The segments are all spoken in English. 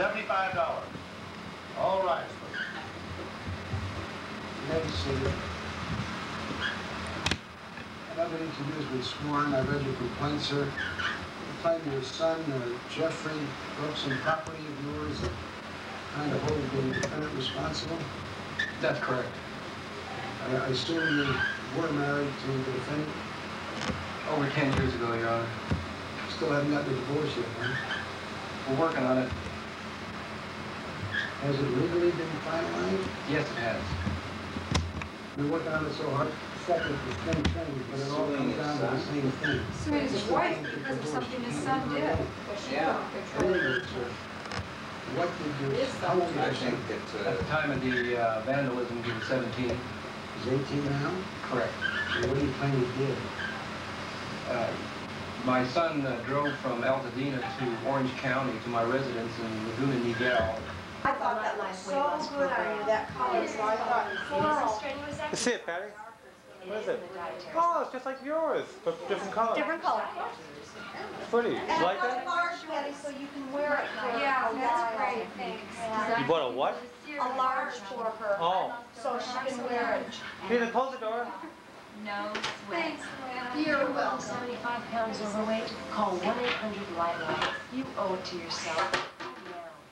Seventy-five dollars. All right. Have a seat. Evidence you has been sworn. I read your complaint, sir. You claim your son, uh, Jeffrey, broke some property of yours and trying to hold the defendant responsible. That's correct. I I assume you were married to the defendant? Over 10 years ago, Your Honor. Still haven't gotten a divorce yet, huh? We're working on it. Has it legally been finalized? Yes, it has. Been working on it so hard, second, the same thing, but it all comes down to the same thing. Suing his wife because of something his son did. Yeah. Anyway, sir, What did your, how old I is your think son? that, At the uh, time of the uh, vandalism, he was 17. He's 18 now? Correct. So what do you claim he did? Uh, My son uh, drove from Altadena to Orange County to my residence in Laguna Niguel. I thought that was so good on you, that color, so I thought, floral. Let's see it, Patty. What is it? Oh, it's just like yours, but different color. Different color. Pretty. You And like I that? large, Patty, so you can wear it for Yeah, that's great, thanks. You bought a what? A large for her, Oh. so she can wear it. Here, then close the door. No sweat. Thanks, Lynn. You're welcome. 75 pounds overweight? Call 1-800-LIGHTLIGHT. You owe it to yourself.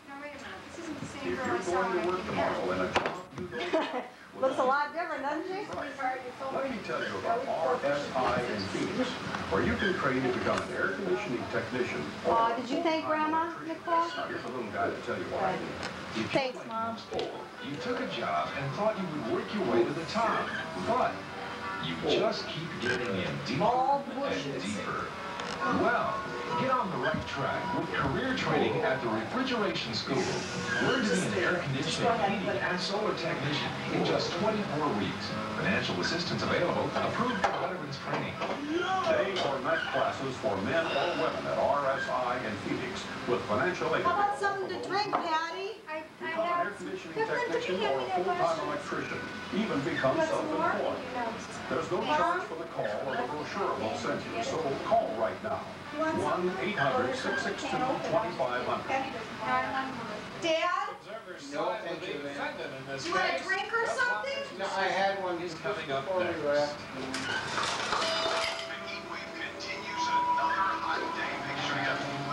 Now, wait a minute, this isn't the same If you're going to work tomorrow in a job you don't Looks a lot different, doesn't she? Let me tell you about RSI in Phoenix, where you can train to become an air conditioning technician. or Uh, did you thank Grandma. Nicole? Now, here's a little guy to tell you what I did. If you Thanks, Mom. You took a job and thought you would work your way to the top, but you just keep getting in deeper and deeper. Well, get on the right track with career training at the Refrigeration School. Learn to be an air conditioning, heating, and solar technician in just 24 weeks. Financial assistance available, approved for veterans training. Day or night classes for men or women at RSI in Phoenix with financial aid. How about something to drink, Patty? I, I Become an air conditioning technician or a full-time electrician. Even become want more? self-employed. There's no charge for the call or the brochure we'll send you, so call right now. one 800 662 2500 Dad, no, thank you, Lynn. do you want a drink or something? No, I had one just coming up before we next. left.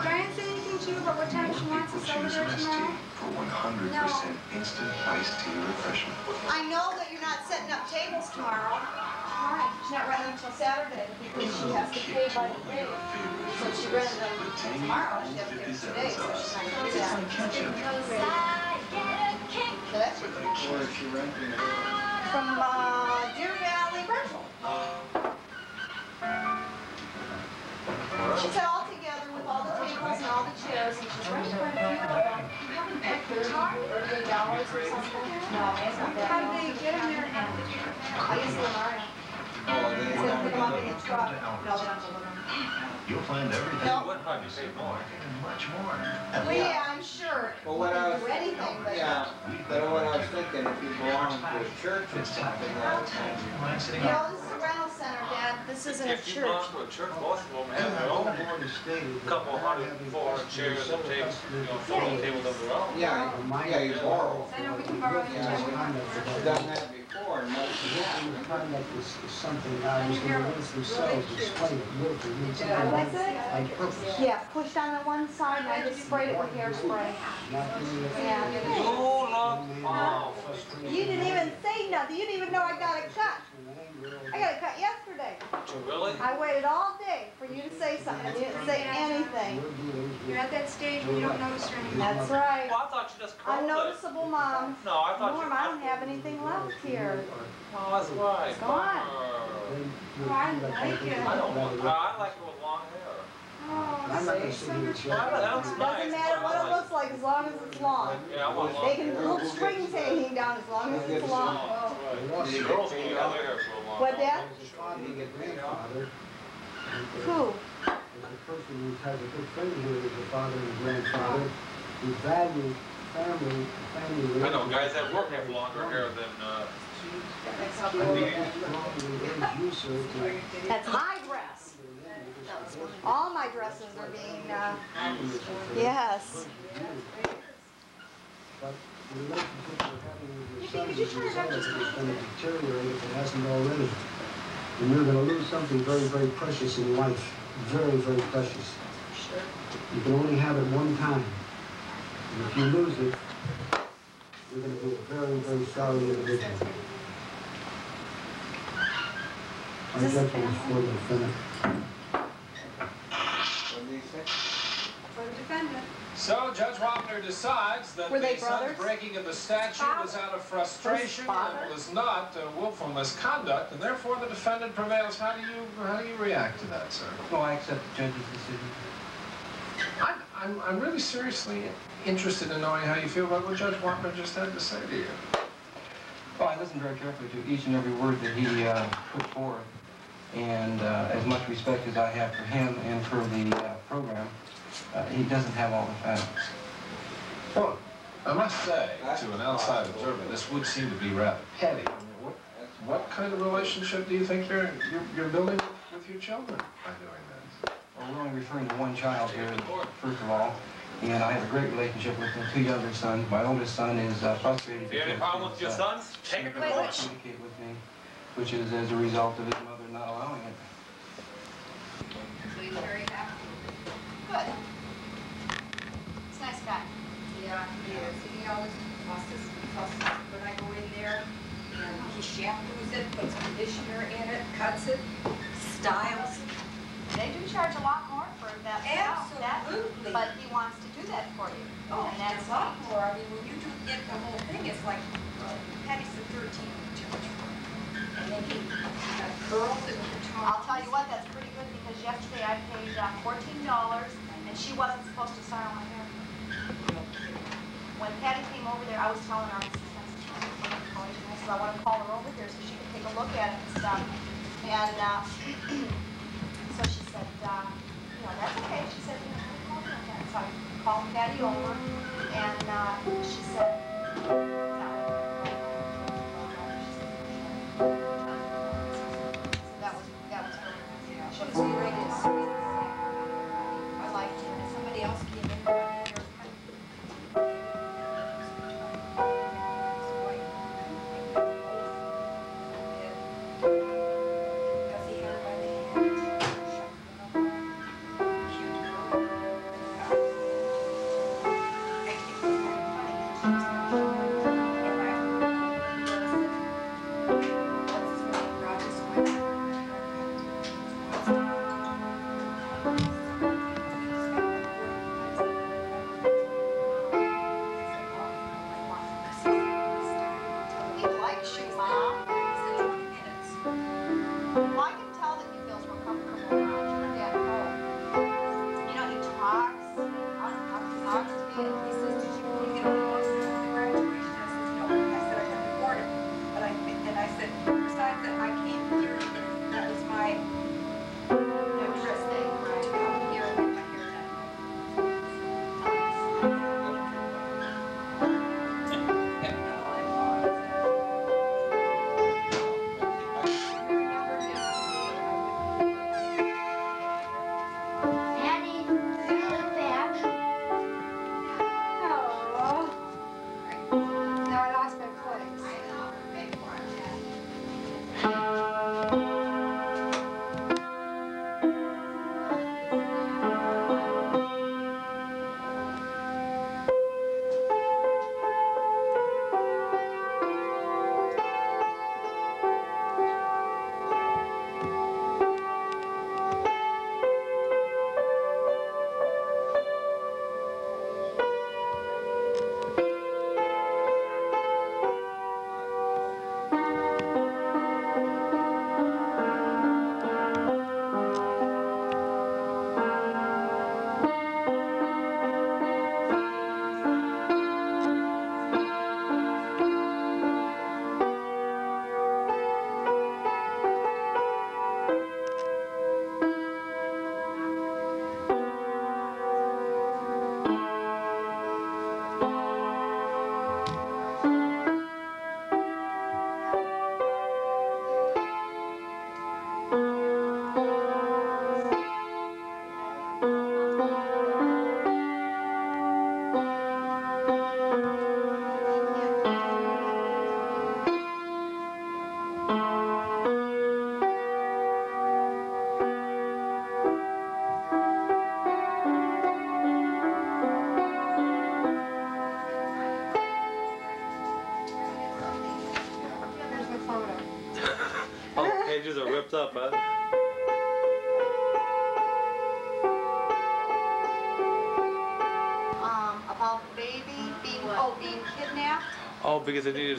Diane say anything to you about what time she wants us over there tomorrow? for 100% instant iced tea refreshment. I know that you're not setting up tables tomorrow. Why? She's not running until Saturday because she has to pay by the day. So she rented them tomorrow, she has to pay today, so she's not gonna do that. So that's what Where is she renting it? From, uh, Deer Valley Rental. She said all together with all the tables How do they get in there? I use Lenara. Oh, pick them up in the truck. No, they don't deliver them. You'll find everything No. what hobby say more and much more. Well, yeah, I'm sure. Well, what I was, anything, but. yeah, but what I was thinking, if you belong to a church or something, that No, this is a rental center, Dad. This isn't a If you belong church. to a church, most of them have their own couple hundred, four hundred chairs and tables, you know, four tables of their own. yeah, yeah, you borrow. I know we can borrow Yeah, anytime we want. I've done that before, and most of Victim them. of conduct is is something obviously against themselves, explain it, willfully, means something That's it? on purpose, Yeah, pushed on the one side and I just sprayed it with hairspray. not doing it. Yeah. You look awful. You didn't even say nothing. You didn't even know I got a cut. I got a cut yesterday. Really? I waited all day for you to say something. You didn't say anything. You're at that stage where you don't notice her anymore. That's right. Well, I thought you just curled it. Unnoticeable mom. No, I thought you. Norm, I don't have anything left here. Oh, that's right. It's gone. Oh, I like it. I don't want, I like it with long hair. Oh, I'm not gonna see, say you so Well, much that's fun. nice. Doesn't matter what it looks like as long as it's long. Yeah, I want long They can hair. little strings hanging down as long as it's long. Oh, right. The girls can have their hair so long. What, Dad? As a father a grandfather, and, Who? as a person who has a good friend here as a father and grandfather, who value family, family. I know guys that work have longer hair than, uh, I strongly urge you, sir, to That's my dress. All my dresses are being, uh, yes. but the relationship you're having with your son is you a turn it result up of just it a is going to deteriorate if it hasn't already. And you're going to lose something very, very precious in life. Very, very precious. Sure. You can only have it one time. And if you lose it, you're going to be a very, very sorry individual. Our Is this a judgment is for the defendant. What do you say? For the defendant. So Judge Wapner decides that Were the son's breaking of the statute was out of frustration and was not uh, willful misconduct, and therefore the defendant prevails. How do you how do you react to that, sir? Well, I accept the judge's decision. I'm, I'm, I'm really seriously interested in knowing how you feel about what Judge Wapner just had to say to you. Well, I listened very carefully to each and every word that he uh, put forth, and uh, as much respect as I have for him and for the uh, program, uh, he doesn't have all the facts. Well, I must say, to an outside observer, this would seem to be rather petty. I mean, what, what kind of relationship do you think you're, you're, you're building with your children by doing this? Well, we're only referring to one child here, first of all, and I have a great relationship with the two younger sons. My oldest son is uh, frustrated. If you have any because problem with your uh, sons, take it to never court. communicate with me, which is as a result of his mother not allowing it. So he's very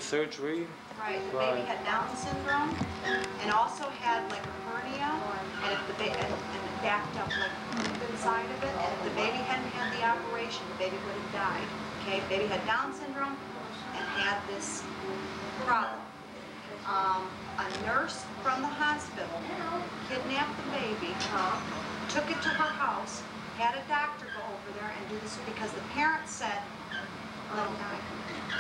surgery? right, the Right. baby had Down syndrome and also had like a hernia and if the ba, and, it backed up like inside of it, and if the baby hadn't had the operation, the baby would have died. Okay, baby had Down syndrome and had this problem. Um, a nurse from the hospital kidnapped the baby, took it to her house, had a doctor go over there and do this because the parents said, let him die.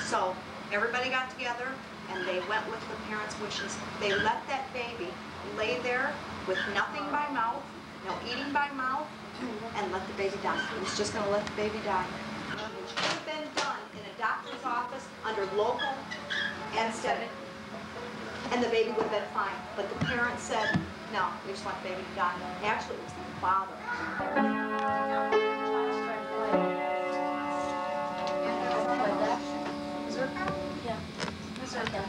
So everybody got together and they went with the parents' wishes. They let that baby lay there with nothing by mouth, no eating by mouth, and let the baby die. It was just gonna let the baby die. It should have been done in a doctor's office under local anesthetic, and the baby would have been fine. But the parents said, no, we just want the baby to die. Actually, it was the father. I know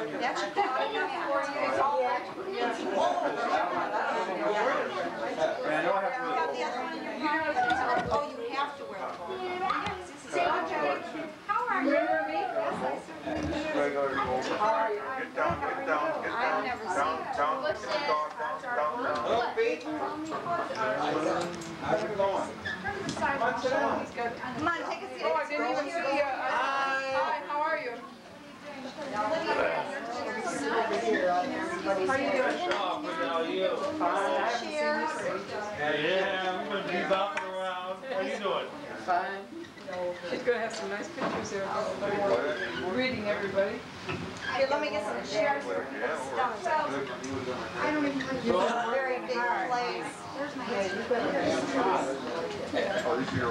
That's for you. It's all Have the other one in your pocket? Oh, you have to wear it. How are you? Yes, I certainly do. How are you? Get down, get down, get I've down, never down, seen down, get the dog down, down, down. Look, Pete. How's it going? Come on, take a seat. Oh, I didn't even see you. Hi, how are you? How are you doing? Cheers. Yeah, I'm gonna be bopping around. How you doing? Fine. She's gonna have some nice pictures there. Reading everybody. Here, let me get some chairs. I don't even think it's a very big place. Where's my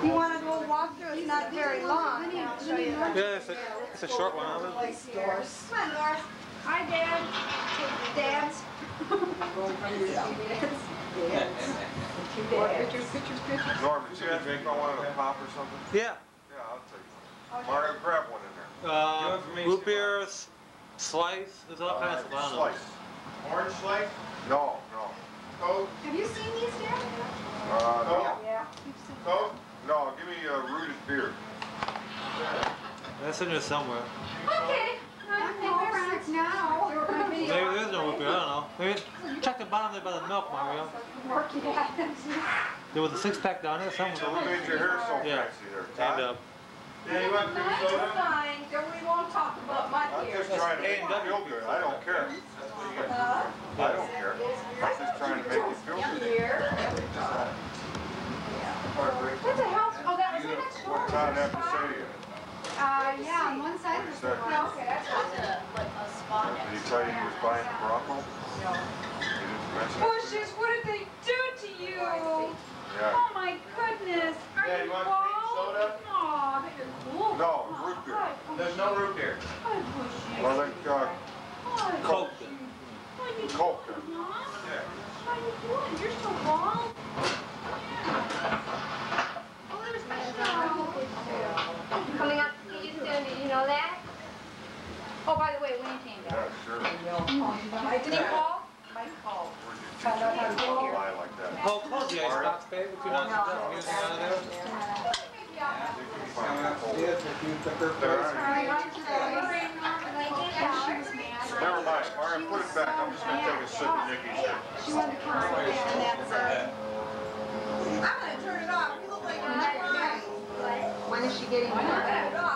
You wanna go walk through? It's not very long. I'll show you. Yeah, it's a, it's a short one. huh? Come on, North. Hi, Dad. Dads. Pictures, pictures, pictures. Norman, see that drink on one of the pop or something? Yeah. Yeah, I'll take one. Mario, grab one in there. Uh, root beer, slice, there's all kinds of, I. Slice. Orange slice? No, no. Coke? Have you seen these, Dad? Uh, no. Yeah. Coke? No, give me a rooted beer. That's in there somewhere. Okay. Maybe there's no root beer, I don't know. Maybe, check the bottom there by the milk, Mario. There was a six pack down there somewhere. So who made your so Yeah. there, And, Todd? uh, Yeah, you want cream soda? fine. Don't, we won't talk about mud I'm here. just trying to make you feel good. I don't care. I don't care. I'm just trying to make you feel good. Here. That's a house, oh, that was What next door. to say to you? Uh, yeah, on one side there's one. Oh, okay, that's not a, like a spot. Did he tell you he was buying a brothel? No. Bushes, what did they do to you? Yeah. Oh my goodness. Are yeah, you, you want green soda? Aw, but you're cool. No, root beer. Oh, there's no root beer. I wish you. Well, like, uh, oh, Coke. Coke. Yeah. How are you doing? You're so bald. Oh, by the way, when you came back. Yeah, sure. Did he call? Mike called. Found to. Paul called you, oh, Never mind. All right, put it back. I'm just going to take a sip of Nikki's. She wanted to come and that's it. I'm going to turn it off. You look like you're not When is she getting back?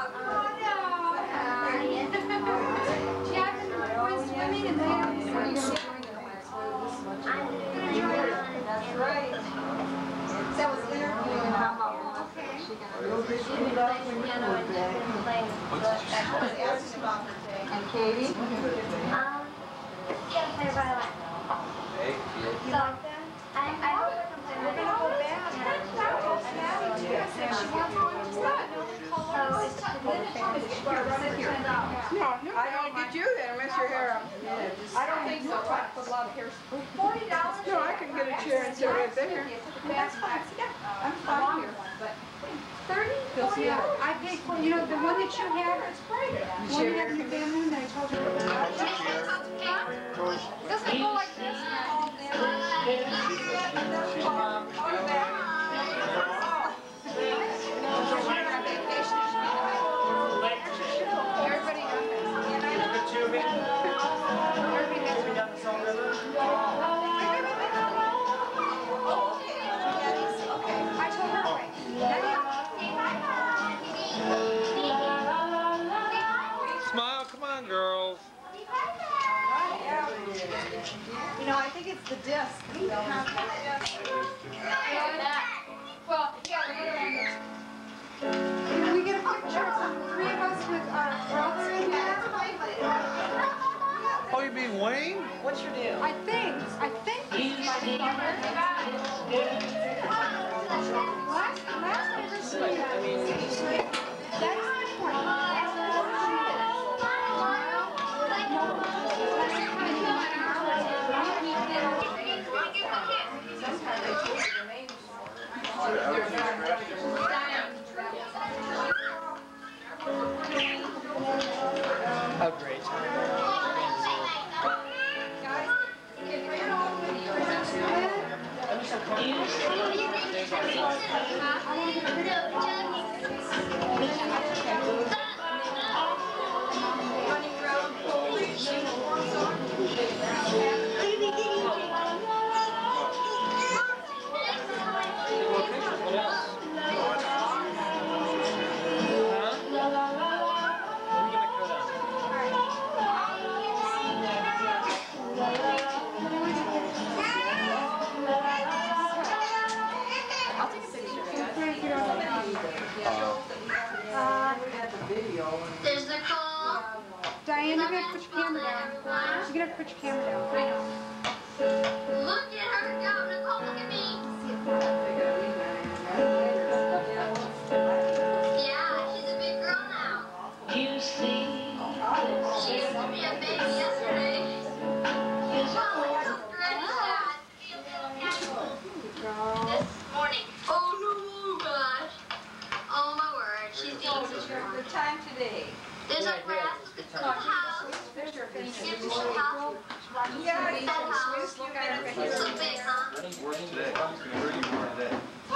time today. There's yeah, a grass yeah, the house. There's your it's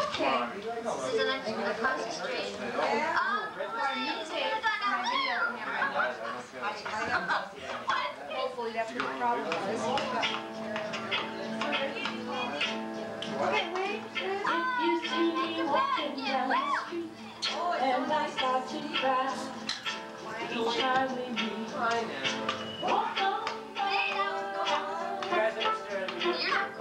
Okay. Susan, I'm across the street. Oh, wait. Me walking down the street and I start to cry each time we meet. I know. Oh, oh, oh, oh.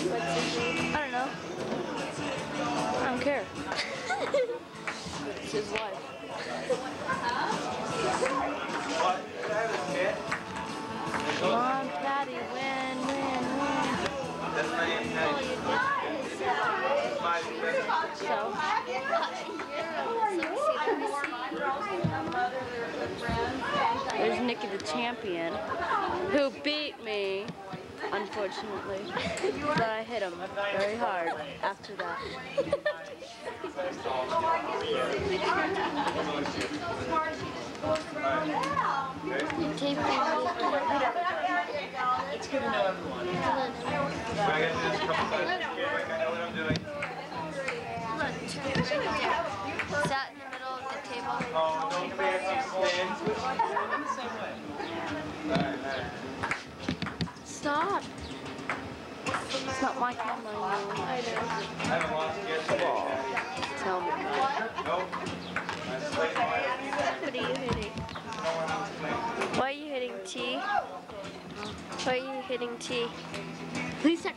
I don't know. I don't care. it's his life. Come on, Patty, win, win, win. That's my Aunt Patty. So, there's Nikki the champion, who beat me, unfortunately. But I hit him very hard after that. You It's good to know everyone. I got to do this a couple times. I know what I'm doing. Look, turn it right there. Sat in the middle of the table. Oh, don't fancy stands. Alright, alright. Stop. It's not my camera anymore. I know. I haven't lost yet. Ball. Tell me. Nope. Slayed my What are you hitting? Why are you hitting T? Why are you hitting T? Please stop.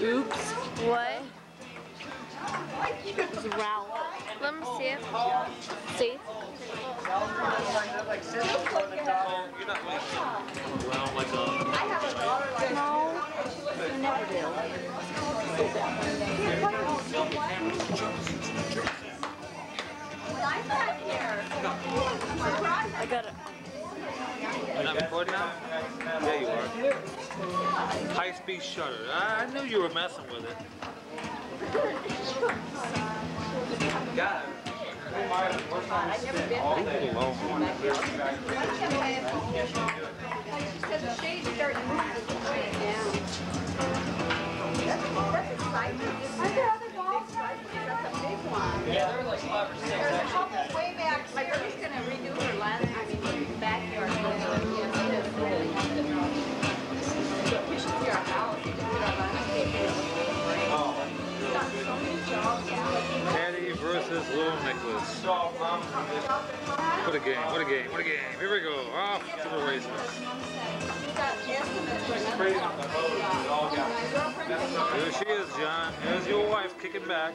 Oops. What? It was Ralph. Let me see it. See? You're not like a. No, you never do. I got it. You're not recording now? There you are. High speed shutter. I, I knew you were messing with it. All start moving way down. That's, exciting. Are there other balls? That's a big one. Yeah, there were like five or six There's a couple way back. Like, are just gonna redo What a game, what a game, what a game. Here we go. Ah, Off oh, to the races. There she is, John. There's your wife kicking back.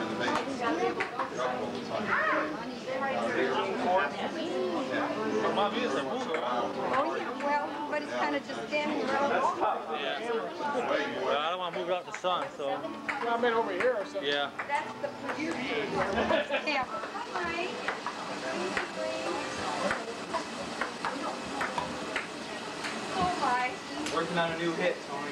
but it's kind of just standing around. That's tough. Yeah. Well, I don't want to move it out the sun, so. yeah. I'm in over here or. Yeah. That's the producer. yeah. All right. Working on a new hit, Tony.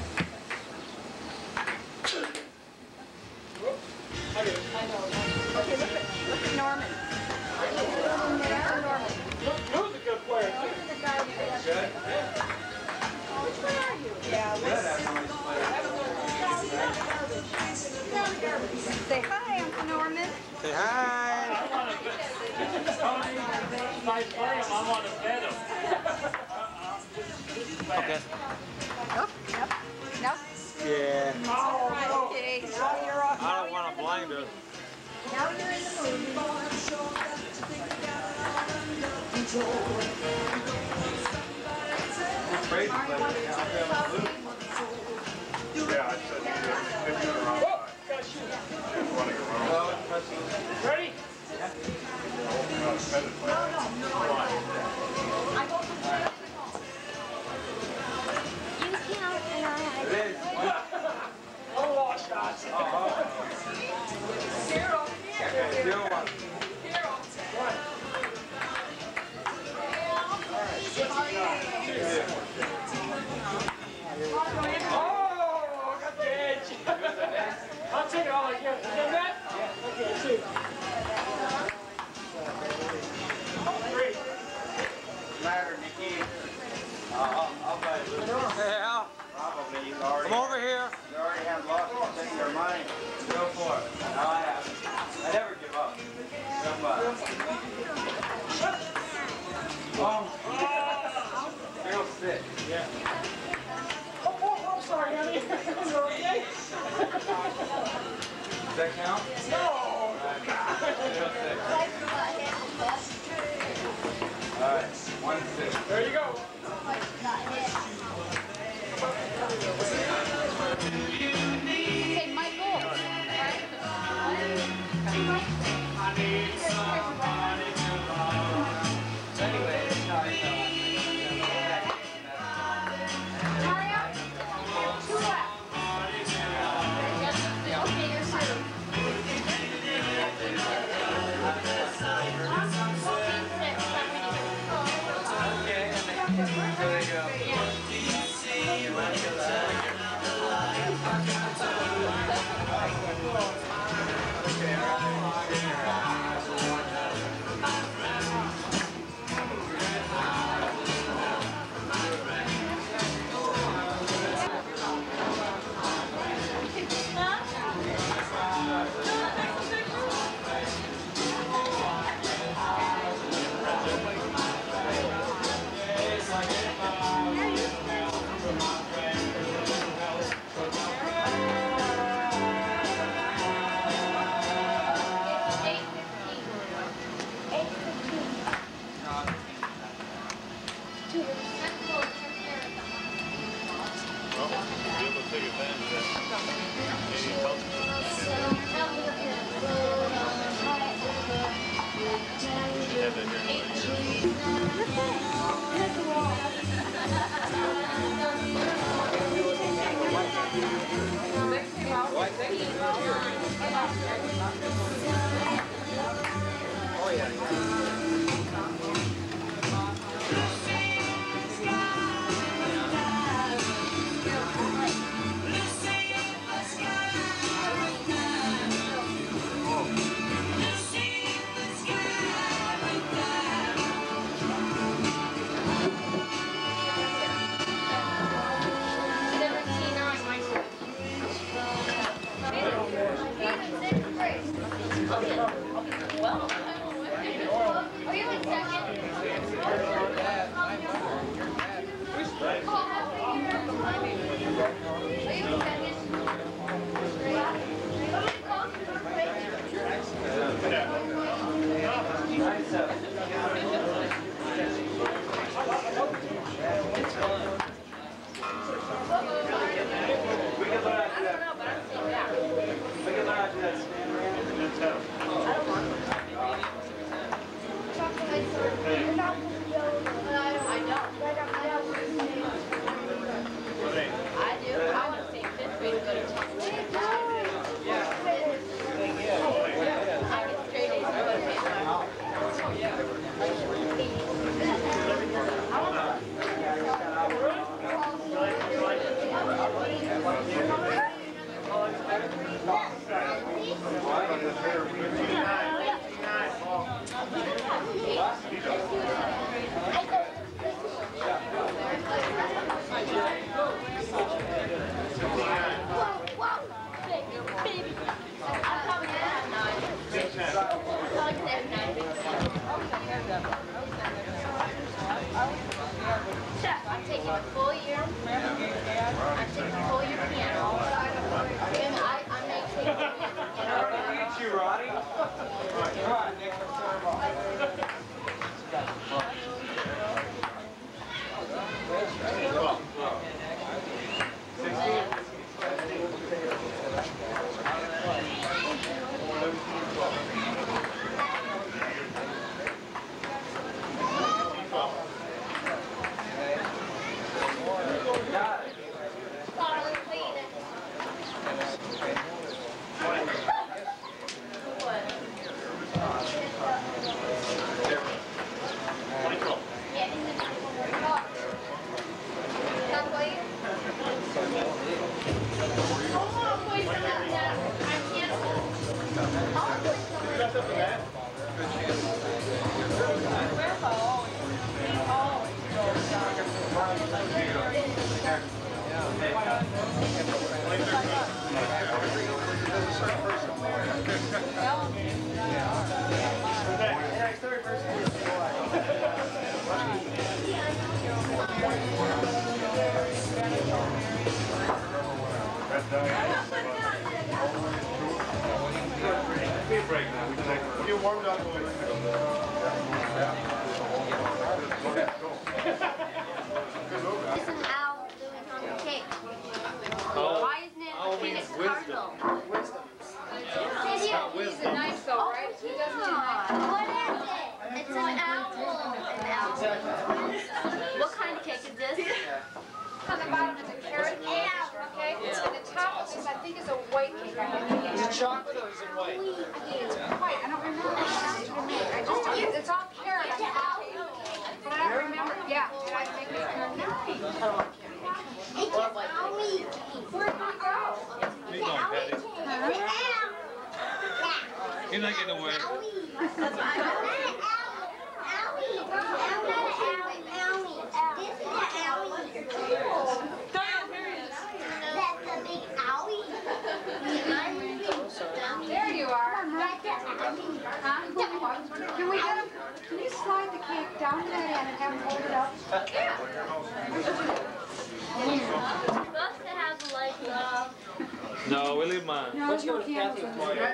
Okay, look at, look at Norman. Norman. Who's a good player? Look at the guy over there. Which one are you? Yeah, let's. Say hi, Uncle Norman. Say hi. If I play him, I want to bet him. Okay. Nope, nope, nope. Yeah. Okay. I don't want to blind her. Now you're in the mood. Crazy, but Yeah, I said, if you're around, Oh, gotta shoot. if you want to go around, Ready? not spend it, No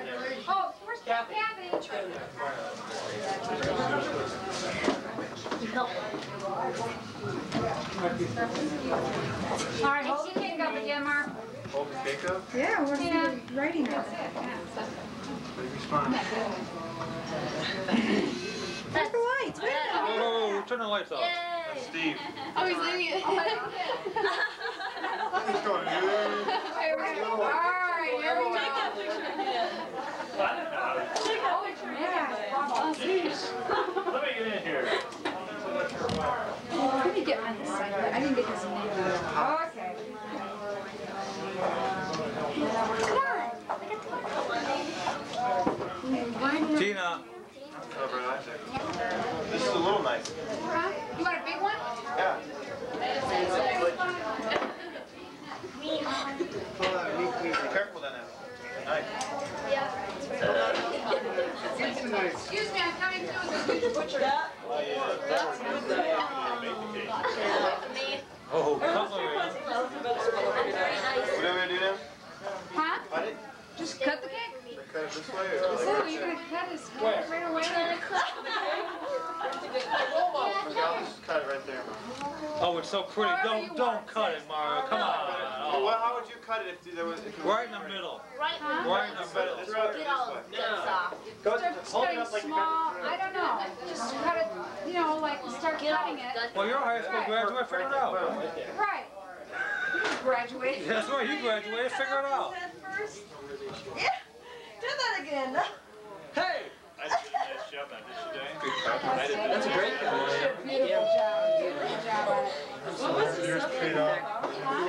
Kathy. Oh, where's Kathy. Kathy? All right, hold the cake up again, Mark. Hold the cake up. Yeah, what's the writing That's it, Baby smile. That's the oh, lights. Whoa, whoa, whoa, turn the lights off. That's Steve. Oh, he's leaving it. He's going, "Yeah." Here we go. All right, here we go. Tina. This is a little nice. Huh? You want a big one? Yeah. Be careful then. Nice. Excuse me, I'm coming through with the butcher. Oh, cutlery. What do we do now? Huh? Cut it? Just cut the cake? Cut it this way or So you're gonna cut his head right away? Yeah, I'll just cut it right there. Oh, it's so pretty. Don't, don't cut it, Mario. Come on. Well, Oh. how would you cut it if there was? If it was Right in the middle. Right Right in the Cut it middle. this way or Get all this the guts off. Go, Start hold it cutting up like small, cut. I don't know, just cut it, you know, like start Get cutting it. Well, you're a high school graduate. Figure it out. Right. You Graduate. That's right. You graduated. Figure it out. Yeah. Do that again. Hey. A job. That's a great job, job. What was the subject? Oh,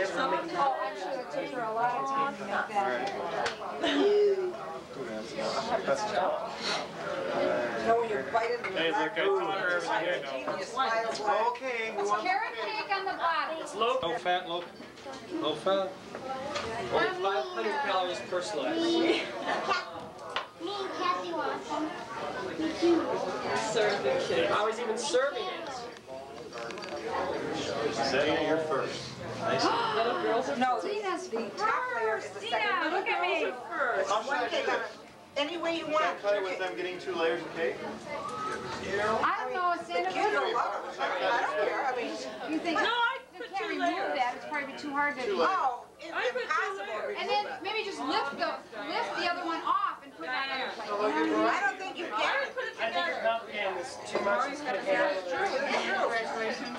sure it took her a lot of time to make that. know when you Hey, look, I told her everything. Okay. It's carrot cake on the bottom. It's low, low fat, low, low fat. Only 500 calories per slice. Me and Kathy want some. Me too. Serve the kid. I was even serving it. Zenia, you're first. Nice. Little girls are No, Tina's the top layer is the second. Tina, look at me. First. One cake on it. Any way you want. Cut it with them getting two layers of cake? I don't know, Santa Kids will love it. I I don't care. I mean, You think, No, I you can't two remove that, it's probably too hard to. oh, it's I put impossible. And then maybe just lift the, lift the other one off and put it on the plate. I don't think you I can. would put it I think it's together. complicated. It's too much. It's gonna Yeah, it's true, it's true.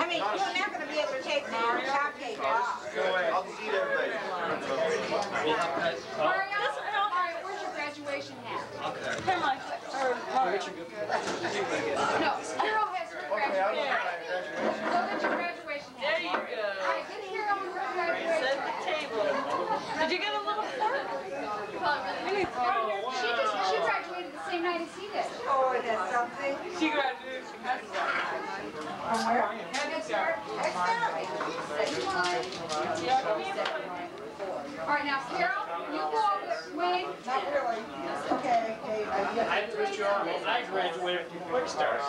I mean, you're not gonna be able to take the top cake off. Go away. I'll just eat everybody. We'll have guys. Mario, Mario, where's your graduation hat? Hey, Mike, or Mario. No, Carol Did you get a little fork? She just, she graduated the same night as he did. Oh, and that's something. She graduated from. From where? Exeter. All right, now Carol, you go over, Wayne. Not really. Okay, okay. I- I your arm. I graduated from Quick Start.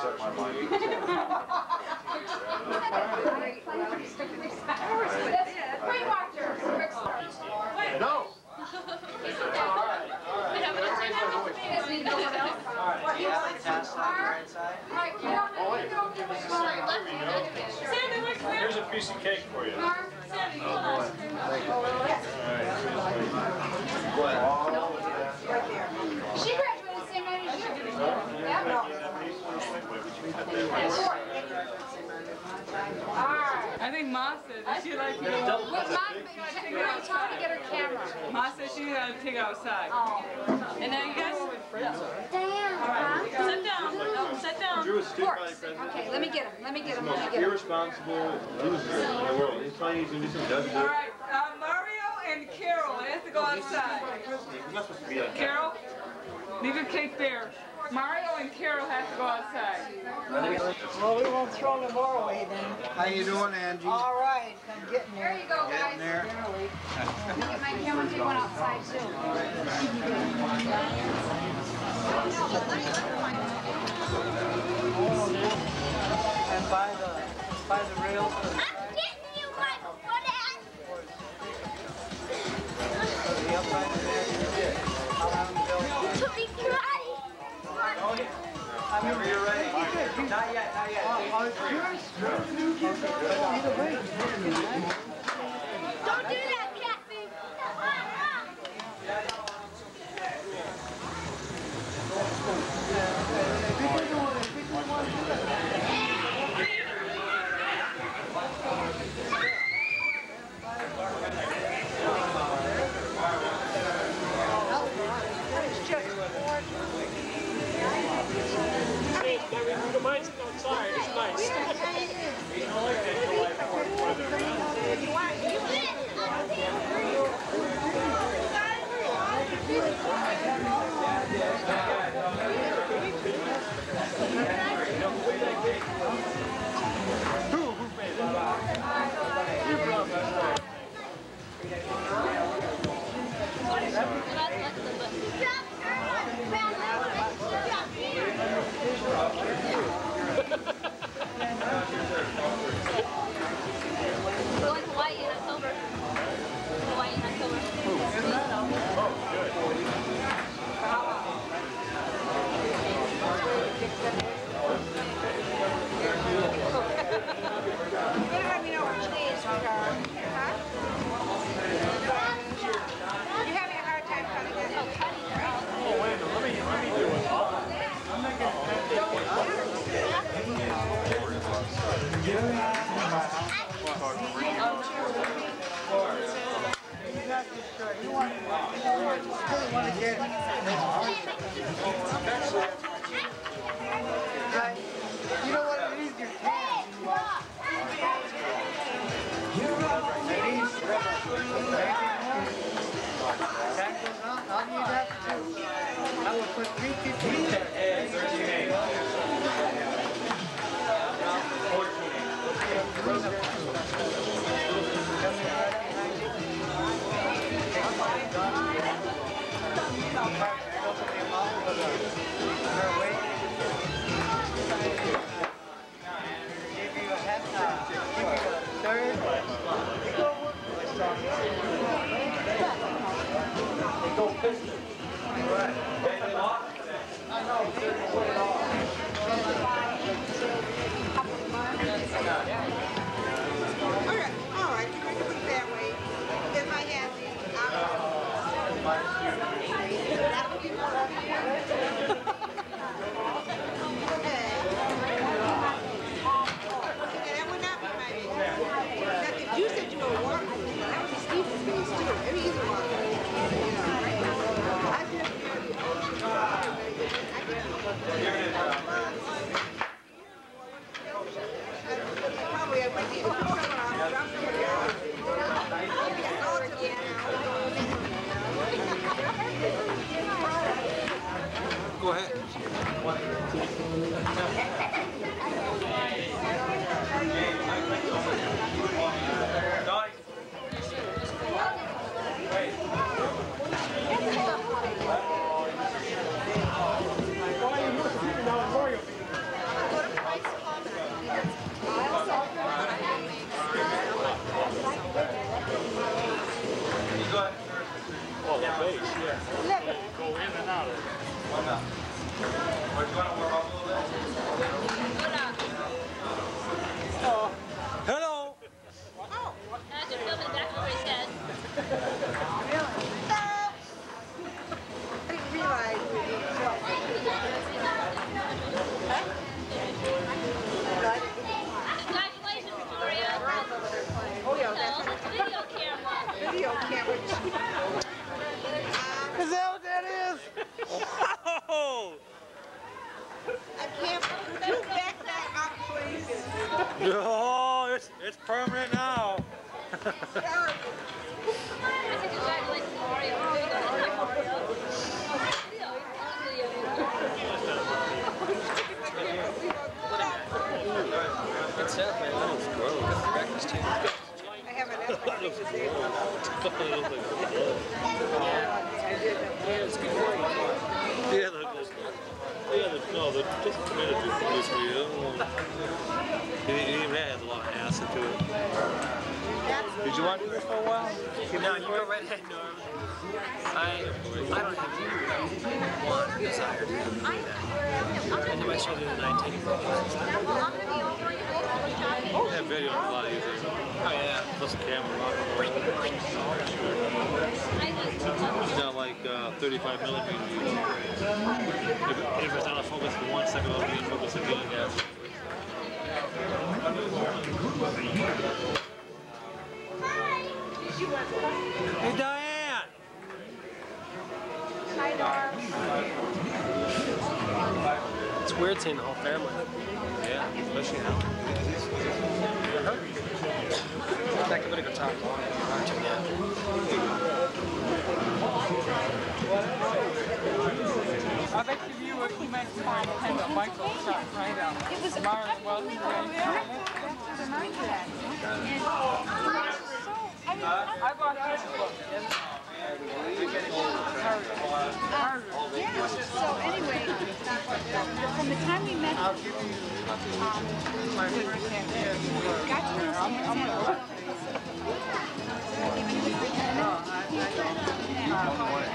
Weight Watchers, quick start. No. Does he know what else? What you want? All right, Carol, you go over to Weight Watchers. Sandy, what's there? Here's a piece of cake for you. Mark, Sandy, hold on. She graduated the same night as you. Yeah. All right. I think Ma said that she'd like to go. What, Mom, check her out, tell her to get her camera. Ma said she's gonna take it outside. And now you guys, Damn, huh? sit down, no, sit down. Drew is Forks. Okay, let me get him, let me get him, let me get him. Irresponsible loser in the world. He's probably needs to do some judging. All right, uh, Mario and Carol, they have to go outside. He's not supposed to be like that. Carol, leave your cake there. Mario and Carol have to go outside. Well, we won't throw no more away then. How you doing, Angie? All right, I'm getting There there. you go, guys. there. Let me get my camera and one outside too. And buy the, buy the rails. Yeah, the, yeah, the, no, the, just the minute before this video. He, he even had a lot of acid to it. Did you want to do this for a while? No, you go right ahead, Norm. I, I don't have any want, desire to do that. I do my show do the 19 That oh, video is a lot easier. Oh, yeah. Plus the camera. a lot more. It's like uh, 35 millimeter. If, if it's out of focus for one second, it'll be in focus again. Yeah. Hey, Diane! It's weird seeing the whole family. Yeah, especially now. Fact, I'm gonna go talk to him. I bet you you would you meant to find of Michael shot right out. It was Marlon Weldon. I bought this book. Yeah, so anyway, from the time we met, um, got to know Oh, Thank you.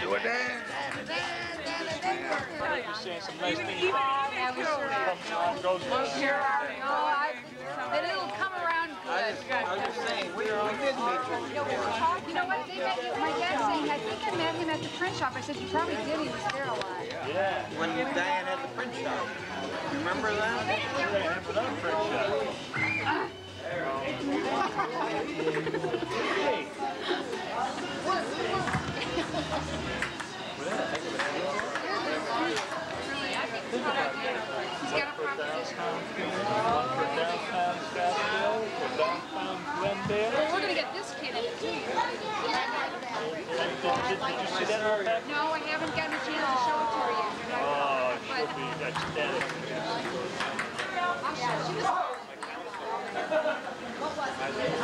Do a dance. Even, even, even From John goes Here, no, I, and it'll come around good. I was just saying, we're on business. You know what? They met you- My dad's saying, I think I met him at the print shop. I said, you probably did, he was there a lot. Yeah. When Diane had the print shop. Remember that? Yeah, print shop. He's got a proposition. One for downtown Scottsdale, for downtown Glendale. We're gonna get this kid in it too. I haven't to show it to her yet. Oh, it should be ecstatic. Outside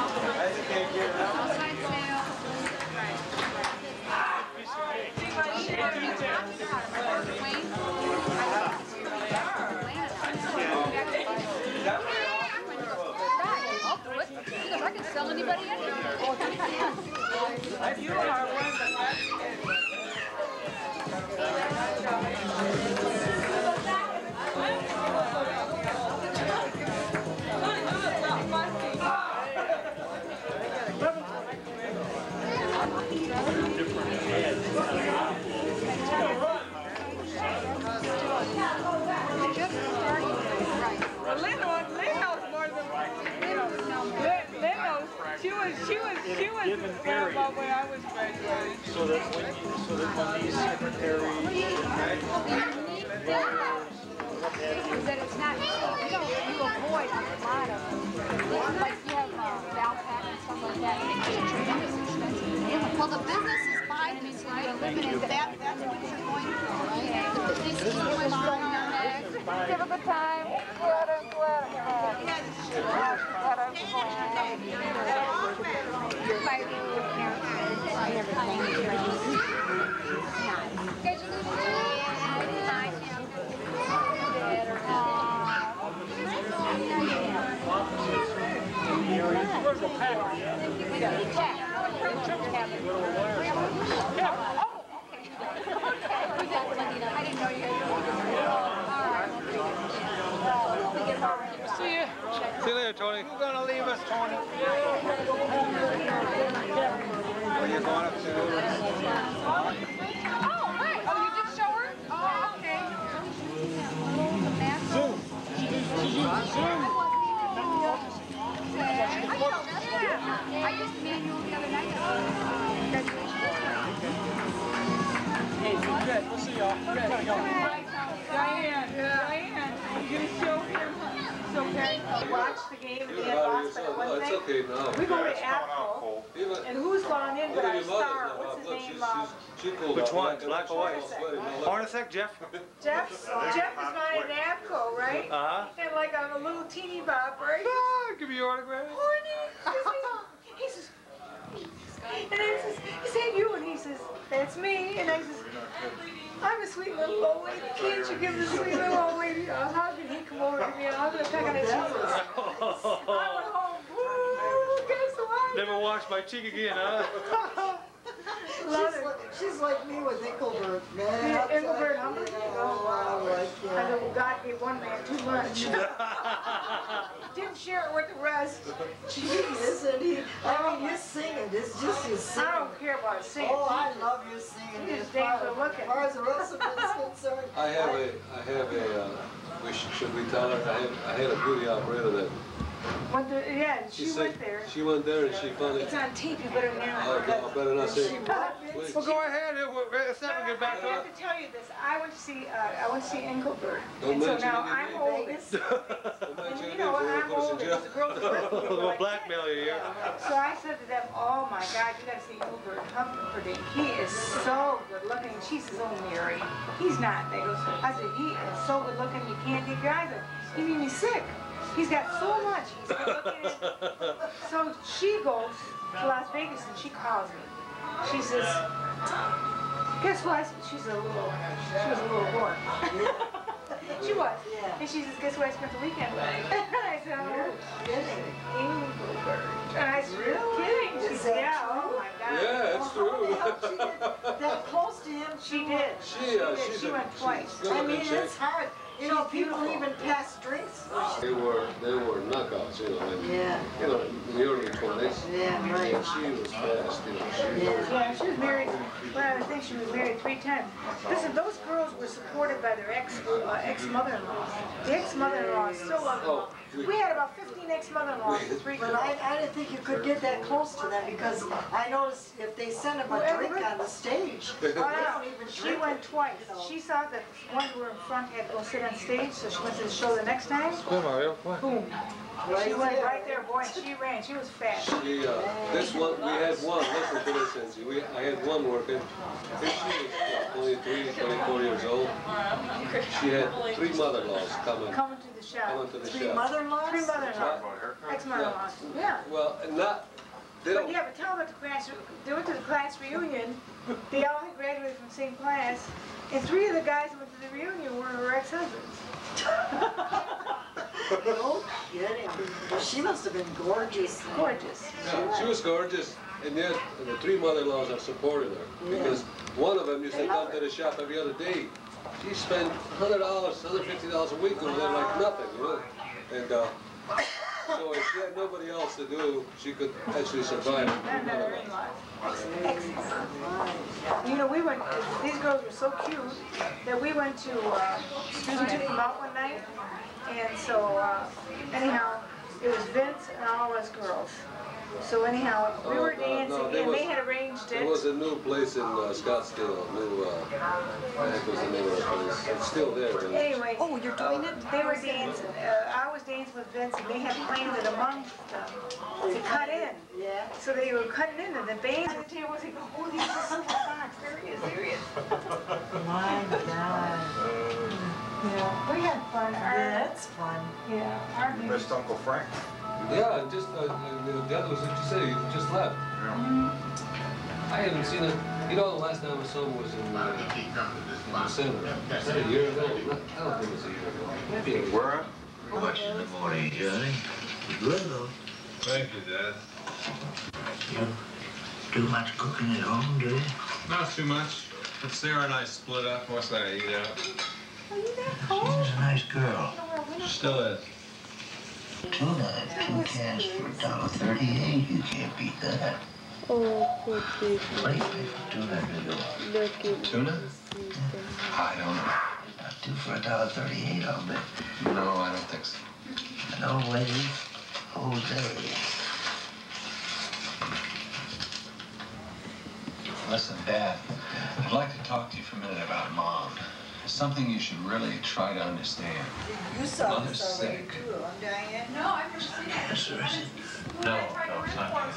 Have a good time. Glad I'm glad I'm glad. Glad I'm glad. My parents, I never claimed it. Guys, you lose it? I We go and who's gone in but our star, what's his name, uh, Which one? Black or white? Hold on a sec, Jeff. Jeff, Jeff is gone in APCO, right? Uh-huh. And like on a little teeny bop, right? Ah, give me your autograph. Horny. He says, and I says, is that you? And he says, that's me. And I says, I'm a sweet little old lady. Can't you give the sweet little old lady a hug? And he come over to me and I'm gonna peck on his cheeks. I went home. Woo, guess what? Never wash my cheek again, huh? Love She's it. like, she's like me with Engelbert, man. Yeah, Engelbert Humphrey? Oh, wow, like, I yeah. know God gave one man too much. Didn't share it with the rest. Jeez, isn't he? I mean, his singing is just his singing. I don't care about singing. Oh, I love your singing. He's As damn good looking. As far as the rest of it's concerned. I have a, I have a, uh, we should, should we tell her, I had, I had a beauty operator that, Went to, yeah, she said, went there. she went there and she found it. It's on tape, you better I now. I better not say. Well, go ahead. Let's never get back I to have it. to tell you this. I went to see, uh, I went to see Engelbert. Don't And so now I'm names. oldest. And you know what? I'm old. It a girl's birthday. We'll blackmail you here. So I said to them, oh my God, you gotta see Engelbert Humperdinck. He is so good looking. She's says, oh Mary, he's not. They go, I said, he is so good looking, you can't take your eyes off. He made me sick. He's got so much. He's good looking. So she goes to Las Vegas and she calls me. She says, guess what? She's a little, she was a little whore. she was. And she says, guess what I spent the weekend with? And I said, oh, Engelbert. And I said, you're kidding. She Is said, that yeah, oh true? my God. Yeah, it's How the hell she true. that close to him? She did. She, uh, did. she's She went twice. I mean, it's hard. You know, people even pass drinks. They were, they were knockouts, you know, and, Yeah. you know, in the early twenties. Yeah, right. And she was fast, you know, she was. Yeah, she was married, well, I think she was married three times. Listen, those girls were supported by their ex, uh, ex-mother-in-laws. The ex-mother-in-law still loved them. Oh, we- We had about fifteen ex-mother-in-laws, three But. I, I didn't think you could get that close to them because I noticed if they send them a drink on the stage, they don't even She drink went it. twice. She saw that the ones who were in front had to go sit on stage, so she went to the show the next time. Come on, Mario, come. Boom. She Right went there. right there, boy, and she ran. She was fast. She, uh, this one, we had one, listen to this, Nancy, we, I had one working, I think she was what, 23, 24 years old. She had three mother-in-laws coming, Coming to the shop. coming to the Three shop. mother-in-laws? Three mother-in-laws, ex-mother-in-laws. Yeah. Well, not, they But don't, yeah, but tell them at the class, they went to the class reunion. They all had graduated from the same class, and three of the guys who went to the reunion were her ex-husbands. No kidding. Well, she must have been gorgeous. Gorgeous. yeah, she was gorgeous, and yet the three mother-in-laws have supported her. Because one of them used to come to the shop every other day. She spent hundred dollars, hundred fifty dollars a week over there like nothing, you know? And, uh, so if she had nobody else to do, she could actually survive. You know, we went, these girls were so cute that we went to, uh, we took them out one night. And so, uh, anyhow, it was Vince and all us girls. So anyhow, we Oh, were no, no, dancing there and they had arranged it. it. was a new place in uh, Scottsdale, new, uh, I think was the name of the place. It's still there. and- Anyway. Oh, you're doing it? They were dancing, uh, I was dancing with Vince and they had planned it amongst them to cut in. Yeah. So they were cutting in and the band at the table was like, oh, these are super socks, there he is, there he is. My God. Yeah, we had fun. Our- That's fun. Yeah. our You missed Uncle Frank. Yeah, just, uh, the the other was what you said, he just left. I haven't seen it, you know, the last time I saw him was in, uh, in December. Is that a year ago? Not- I don't think it was a year ago. Maybe a Where? Much in the morning, Johnny. Good though. Thank you, Dad. You do much cooking at home, do you? Not too much. But Sarah and I split up. Most I eat out. She's a nice girl. Still is. Tuna, two cans for a dollar thirty-eight. You can't beat that. Oh, poor baby. What do you pay for tuna, do you? Look Tuna? I don't know. Not two for a dollar thirty-eight, I'll bet. No, I don't think so. No way. Jose. Listen, Dad, I'd like to talk to you for a minute about Mom. It's something you should really try to understand. You saw Mother's this already sick. too, huh, Diane? No, I've never seen it. Cancer, is? No, no, it's not.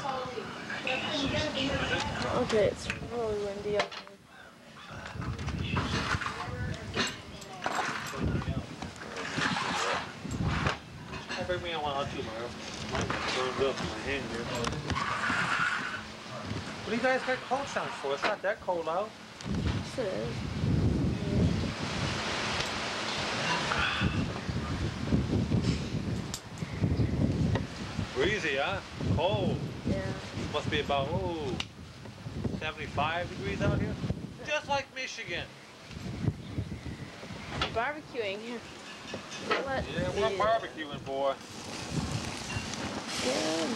Okay, it's really windy up here. Bring me one out too, Mario. Mine burned up in my hand here. What do you guys got cold sounds for? It's not that cold out. Yes, it is. Breezy, huh? Cold. Yeah. Must be about, oh, 75 degrees out here. Just like Michigan. Barbecuing here. Yeah, we're barbecuing, boy. Yeah.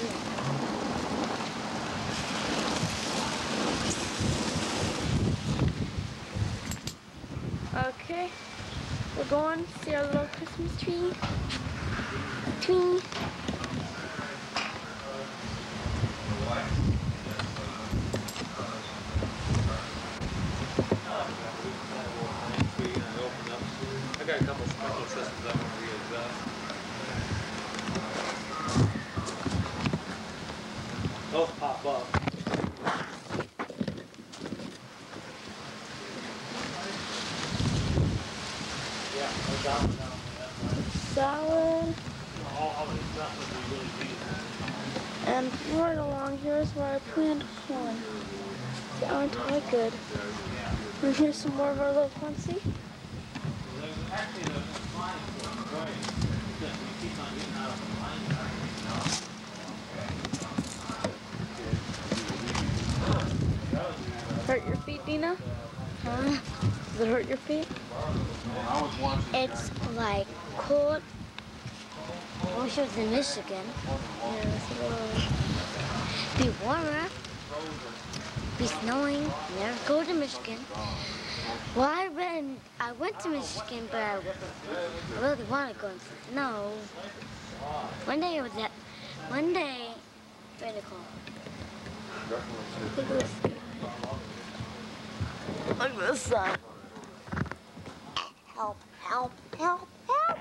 Okay, we're going to see our little Christmas tree. Tree. I got a couple sprinkler systems I want to readjust. Those pop up. Yeah, no doubt, no doubt. Salad. All, all these stuff would be really neat. And right along here is where I planned corn. See, aren't I good? And here's some more of our little Quincy. Hurt your feet, Dina? Huh? Does it hurt your feet? It's like cold. I wish it was in Michigan. You know, it's a little be warmer, be snowing. Never go to Michigan. Well, I went, I went to Michigan, but I, really want to go the snow. One day it was at, one day, call? Look at this. Look at the sun. Help, help, help, help.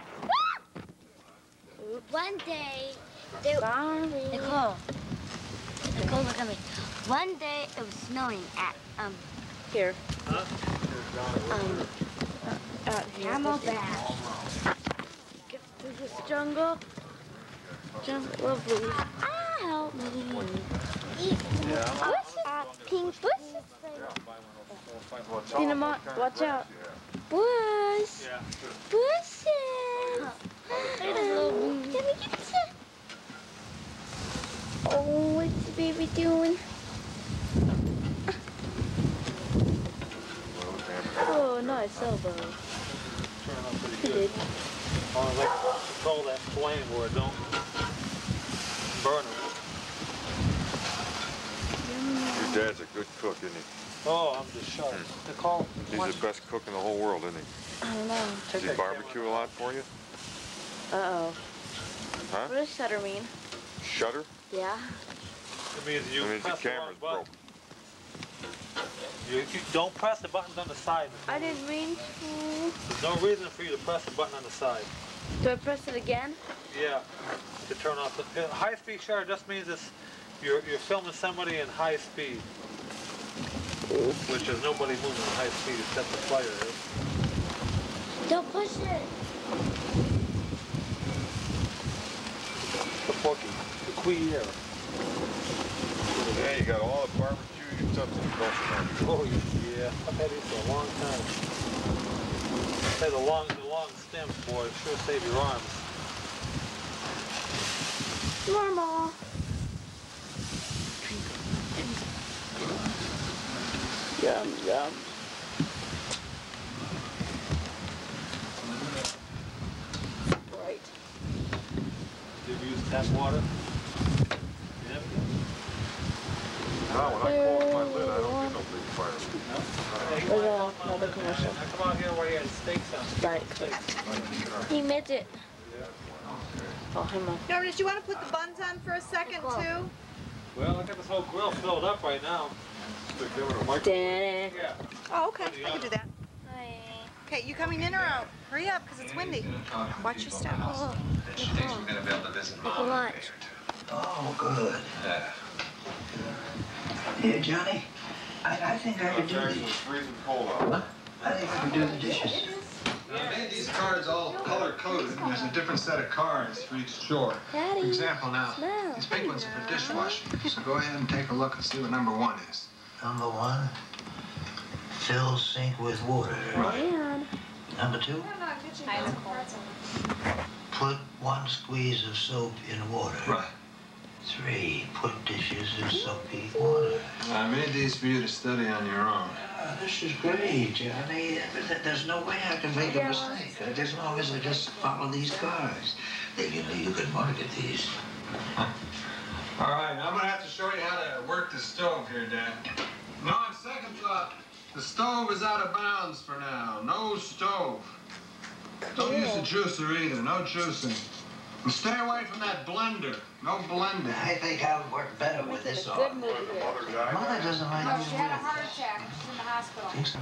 One day, they, Nicole, Nicole, look at me. One day it was snowing at, um, here. Um, uh, Camelback. Get through this jungle. Jungle of leaves. Ah, help me. Eat bushes, pink bushes. Cinnamon, watch out. Bush. Bushes. Let me get you. Oh, what's the baby doing? Oh, nice elbow. Turn out pretty good. did. Oh, I like control that flame where it don't burn it. Your dad's a good cook, isn't he? Oh, I'm just shocked. Hmm. Nicole, He's the best cook in the whole world, isn't he? I don't know. Does he barbecue a lot for you? Uh-oh. Huh? What does shutter mean? Shutter? Yeah. It means you That means the press the wrong camera's button. broke. You, you don't press the buttons on the side. I didn't mean to. There's no reason for you to press the button on the side. Do I press it again? Yeah, to turn off the high-speed shutter just means it's you're you're filming somebody in high speed, which is nobody moving at high speed except the player is. Don't push it. The porky, the queer. Yeah, you got all the barbecue utensils, don't you? Oh yeah, I've had these for a long time. Say the long the long stems, boy, sure save your arms. Normal. Yum, yum. Right. Did you use tap water? No, when I close my lid, I don't get no big fire. There's a- another commercial. Come out here where you had steaks on. Right. He made it. Oh, him on. Norma, did you want to put the buns on for a second too? Well, I got this whole grill filled up right now. Stick them in a microwave. Yeah. Oh, okay. I can do that. Okay, you coming in or out? Hurry up, because it's windy. Watch your step. Oh, She thinks we're gonna be able to visit Mom. Oh, good. Here, Johnny, I, I think I could do It's these. freezing cold. I think I could do the dishes. I made these cards all color coded, and there's a different set of cards for each chore. Daddy, For example, now, smell. these big ones are for dishwashing. So go ahead and take a look and see what number one is. Number one, fill sink with water. Man. Number two, put one squeeze of soap in water. Right. Three, put dishes in soapy water. I made these for you to study on your own. Ah, this is great, Johnny. There's no way I can make a mistake uh, as long as I just follow these cards. Then you know you can market these. All right, I'm gonna have to show you how to work the stove here, Dad. No, on second thought, the stove is out of bounds for now. No stove. Don't use the juicer either. No juicing. And stay away from that blender. No blender. I think I would work better with this on. Mother died. Mother doesn't like No, she had a heart attack. She's in the hospital. Think so?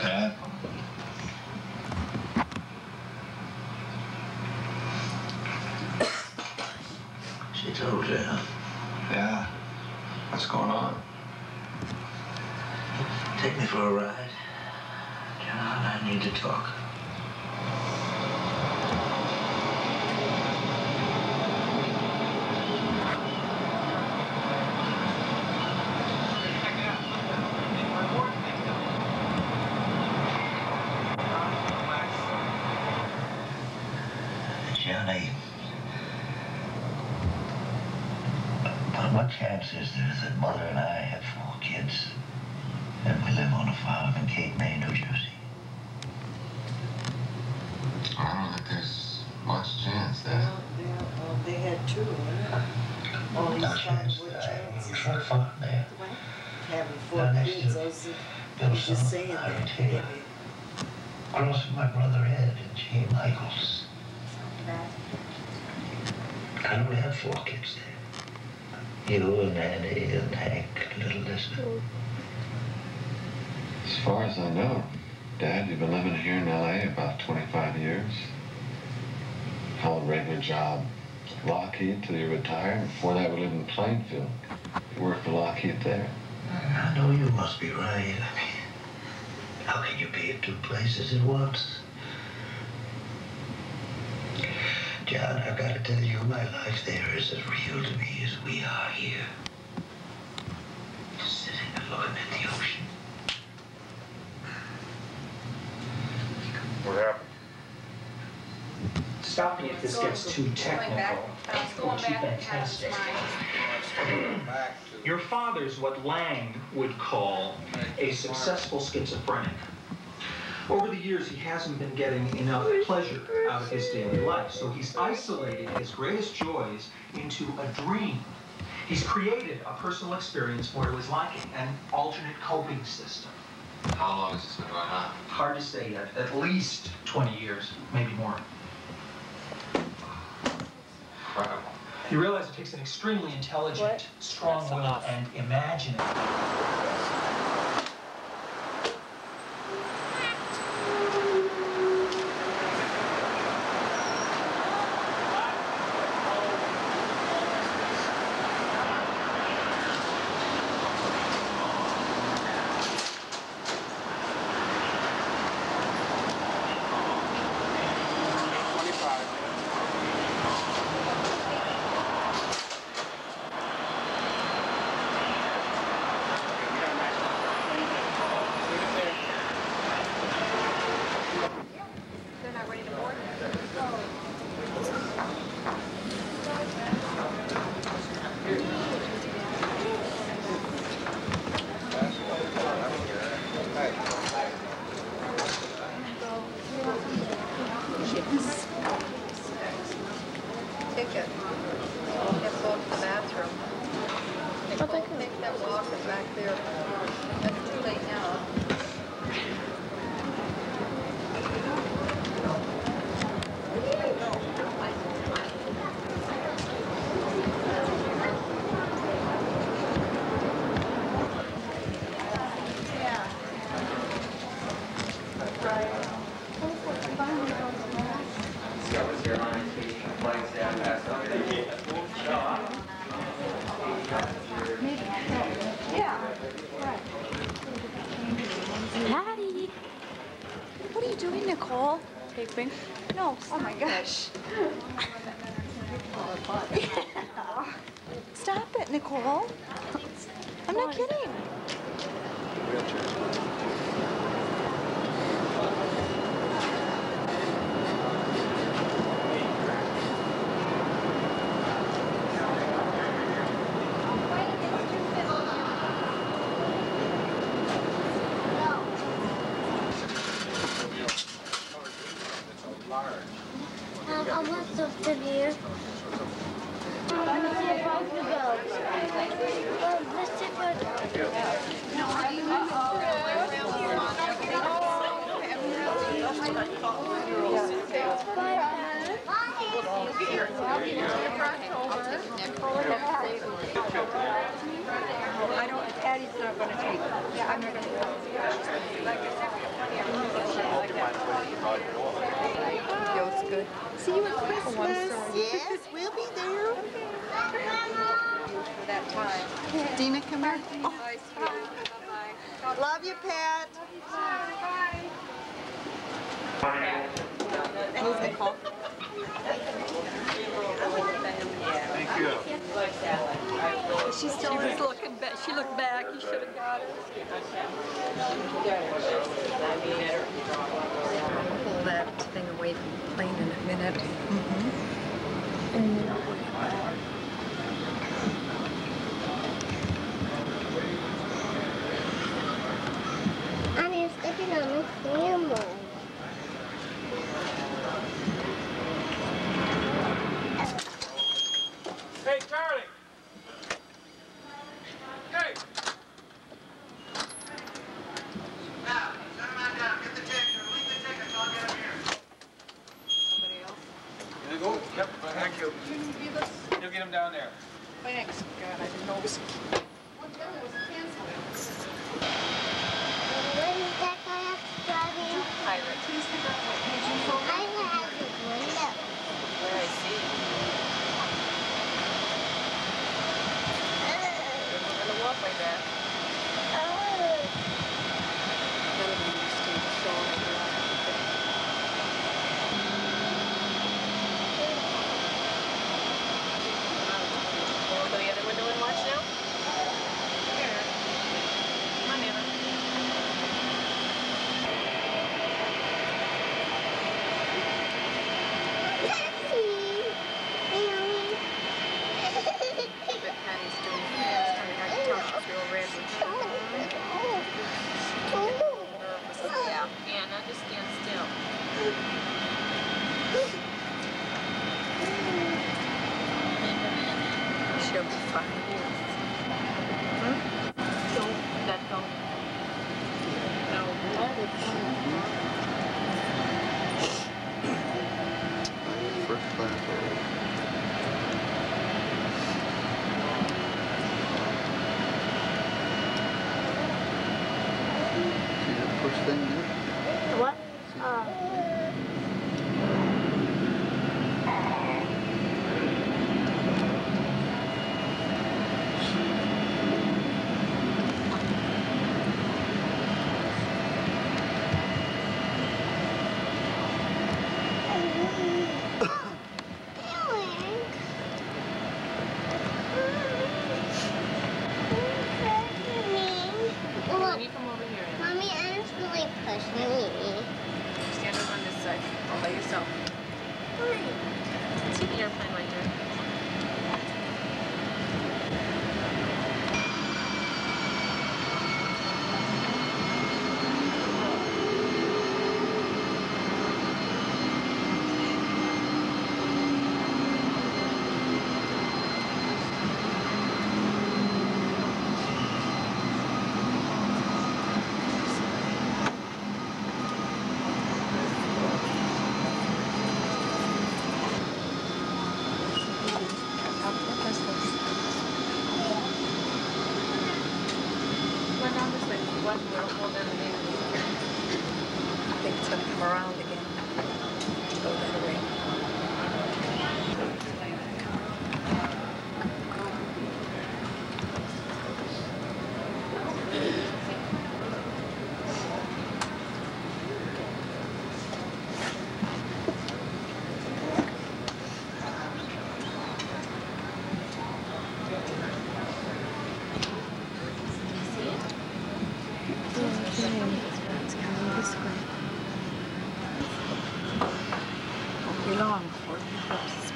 Dad? She told you, huh? Yeah. What's going on? Take me for a ride. John, I need to talk. Johnny, what chance is there that Mother and I have four kids and we live on a farm in Cape May, New Jersey? I don't think there's much chance that. Well, they had two. All these No five chance would that I chance. use for a farm there. Having four Down next kids, to I was, I Bill was just Summer, saying I that. would tell you. Crossing my brother Ed and Jane Michaels. I don't have four kids and and Hank little. As far as I know, Dad, you've been living here in LA about 25 years. Held a regular job at Lockheed till you retired. Before that, we lived in Plainfield. You worked for Lockheed there. I know you must be right. I mean, how can you be at two places at once? John, I've got to tell you, my life there is as real to me as we are here. Just sitting and looking at the ocean. What happened? Stop me if this gets too technical. Or too fantastic. Your father's what Laing would call a successful schizophrenic. Over the years, he hasn't been getting enough pleasure out of his daily life, so he's isolated his greatest joys into a dream. He's created a personal experience for what it was like an alternate coping system. How long has this been going on? Hard to say yet. At least 20 years, maybe more. Incredible. You realize it takes an extremely intelligent, strong-willed, and imaginative. Thanks, God, I didn't know it was.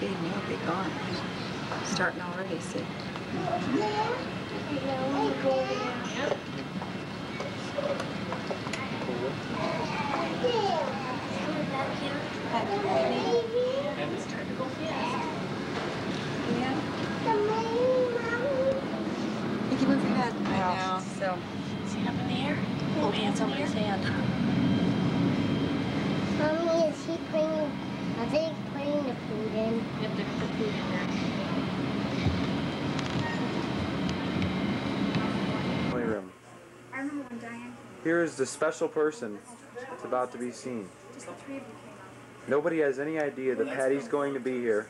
You're up to speed and you'll be gone. Starting already, see? Yep. It's starting to go fast. Yeah. Mickey wants ahead. I know, so. See up in the air? Hold hands over his hand. Mommy, is he putting, are they putting the food in? Yep, put food in there. Family room. I remember when Diane, Here is the special person that's about to be seen. just the three of you came Nobody has any idea that Patty's going to be here.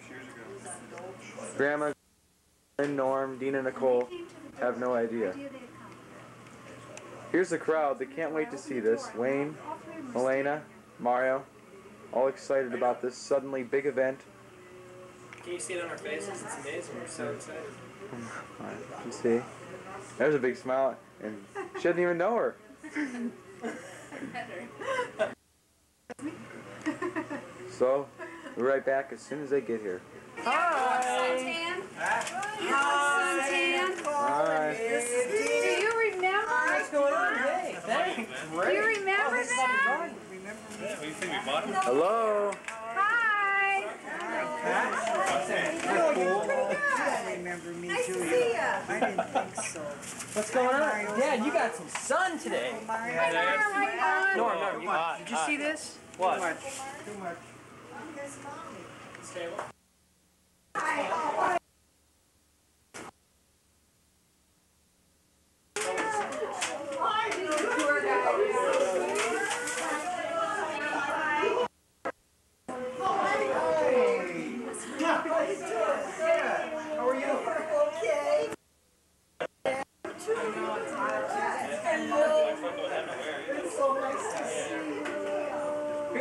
Grandma, Lynn, Norm, Dina, Nicole have no idea. Here's the crowd. They can't wait to see this. Wayne, Elena, Mario, all excited about this suddenly big event. Can you see it on our faces? It's amazing. We're so excited. Alright, You see? There's a big smile, and she doesn't even know her. So, we're right back as soon as they get here. Hi. Hi. Hi. Do you remember? What's going on? Hey, thanks. Do you remember oh, that? Yeah, we think we bought them. Hello. Hi. You're pretty good. remember me Nice to see ya. I didn't think so. What's going on? Dad, you got some sun today. Hi, Norm. Hi, Norm. Norm, Norm, you, What? did you see this? What? Too much. Too much.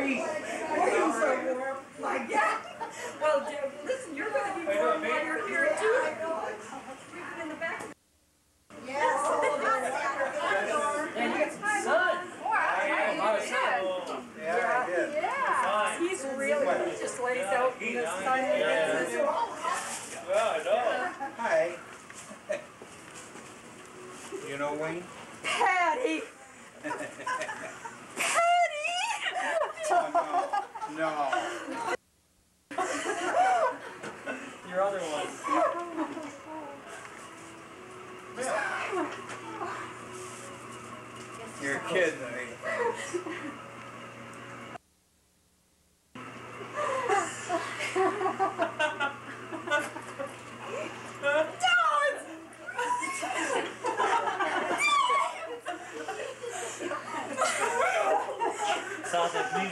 So warm. My God. Well, Jim, listen, you're gonna be warm while you're here too. We've been in the back. Yes. And you get some sun. Yeah, lot of sun. Yeah, yeah. He's really, he just lays out in the sun. Yeah. Well, I know. Hi. You know Wayne? Patty! Patty. Oh, no. No. Your other one. You're kidding me. Sounds like me,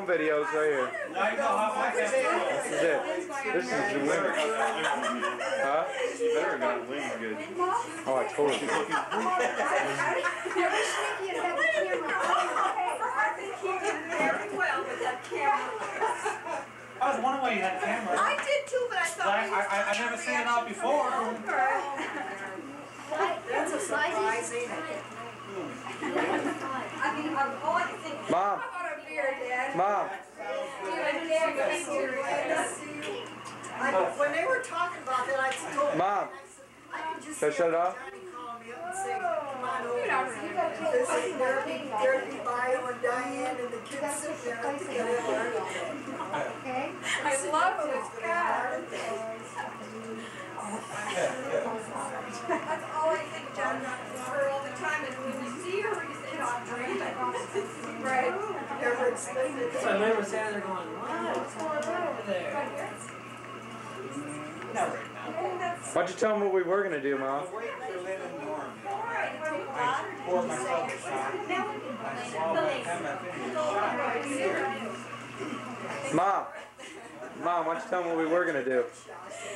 Home Videos right here. Now you know how my This is it. This is the winner. Huh? Better got wings good. Oh, I told you. Very well with that camera. I was wondering why you had camera. I did too, but I thought. I, I, I, I never seen it out before. That's a surprise, ain't it? I mean, I'm, all I can think. Mom. How about a beer, Dad? Mom. You and Dad got serious. I, when they were talking about that, I told Mom. I could just Should I shut it off? Johnny call me up and say, come on over. They're sitting there, there'd be Bio and Diane and the kids sitting there together. Okay. I love this guy. That's all I think, John, of her all the time, and when you see her, you say, oh, I'm dreaming. Right. Never expected So I remember standing there going, wow, what's going on over there? No, right now. Why'd you tell them what we were gonna do, Mom? Wait for Lynn and Norm. I poured myself a shot. I swallowed by the time I the shot. Mom. Mom, why don't you tell them what we were gonna do?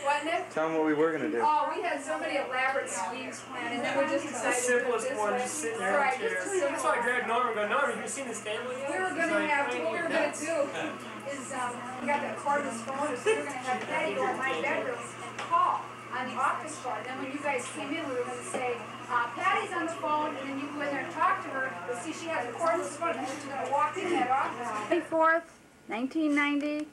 What, Nick? Tell them what we were gonna do. Oh, we had so many elaborate schemes planned, and then we just The decided. to simplest one, way. just sitting there in Right, a chair. just the That's why I grabbed Norm and go, Norm, have you seen this family yet? We were gonna like, have, "I what we were gonna do is, um, we got that cordless phone, so we were gonna have Patty go in my bedroom and call on the office phone. And Then when you guys came in, we were gonna say, uh, Patty's on the phone, and then you go in there and talk to her, but see, she has a cordless phone, and then she's gonna walk in that office. May 4th, 1990.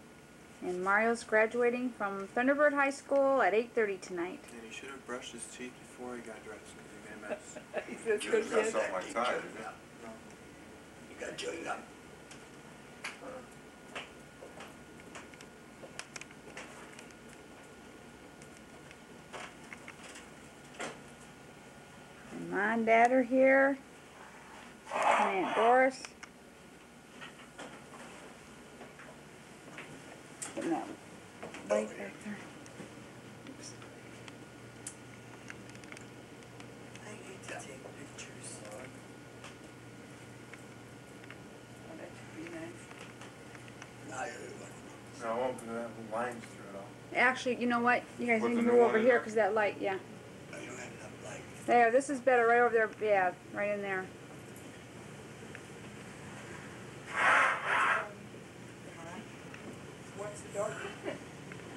And Mario's graduating from Thunderbird High School at 8.30 tonight. And he should have brushed his teeth before he got dressed, because he made a mess. He says You good got kid. something like that, didn't you? You got chewing gum. And Mom and Dad are here. And Aunt Doris. Getting that light back there. Oops. I hate to take pictures. Oh, that should be nice. No, I won't, because I have lines through it all. Actually, you know what? You guys Put need to new move over here because that light, yeah. I don't have enough light. There, this is better right over there. Yeah, right in there. What's the?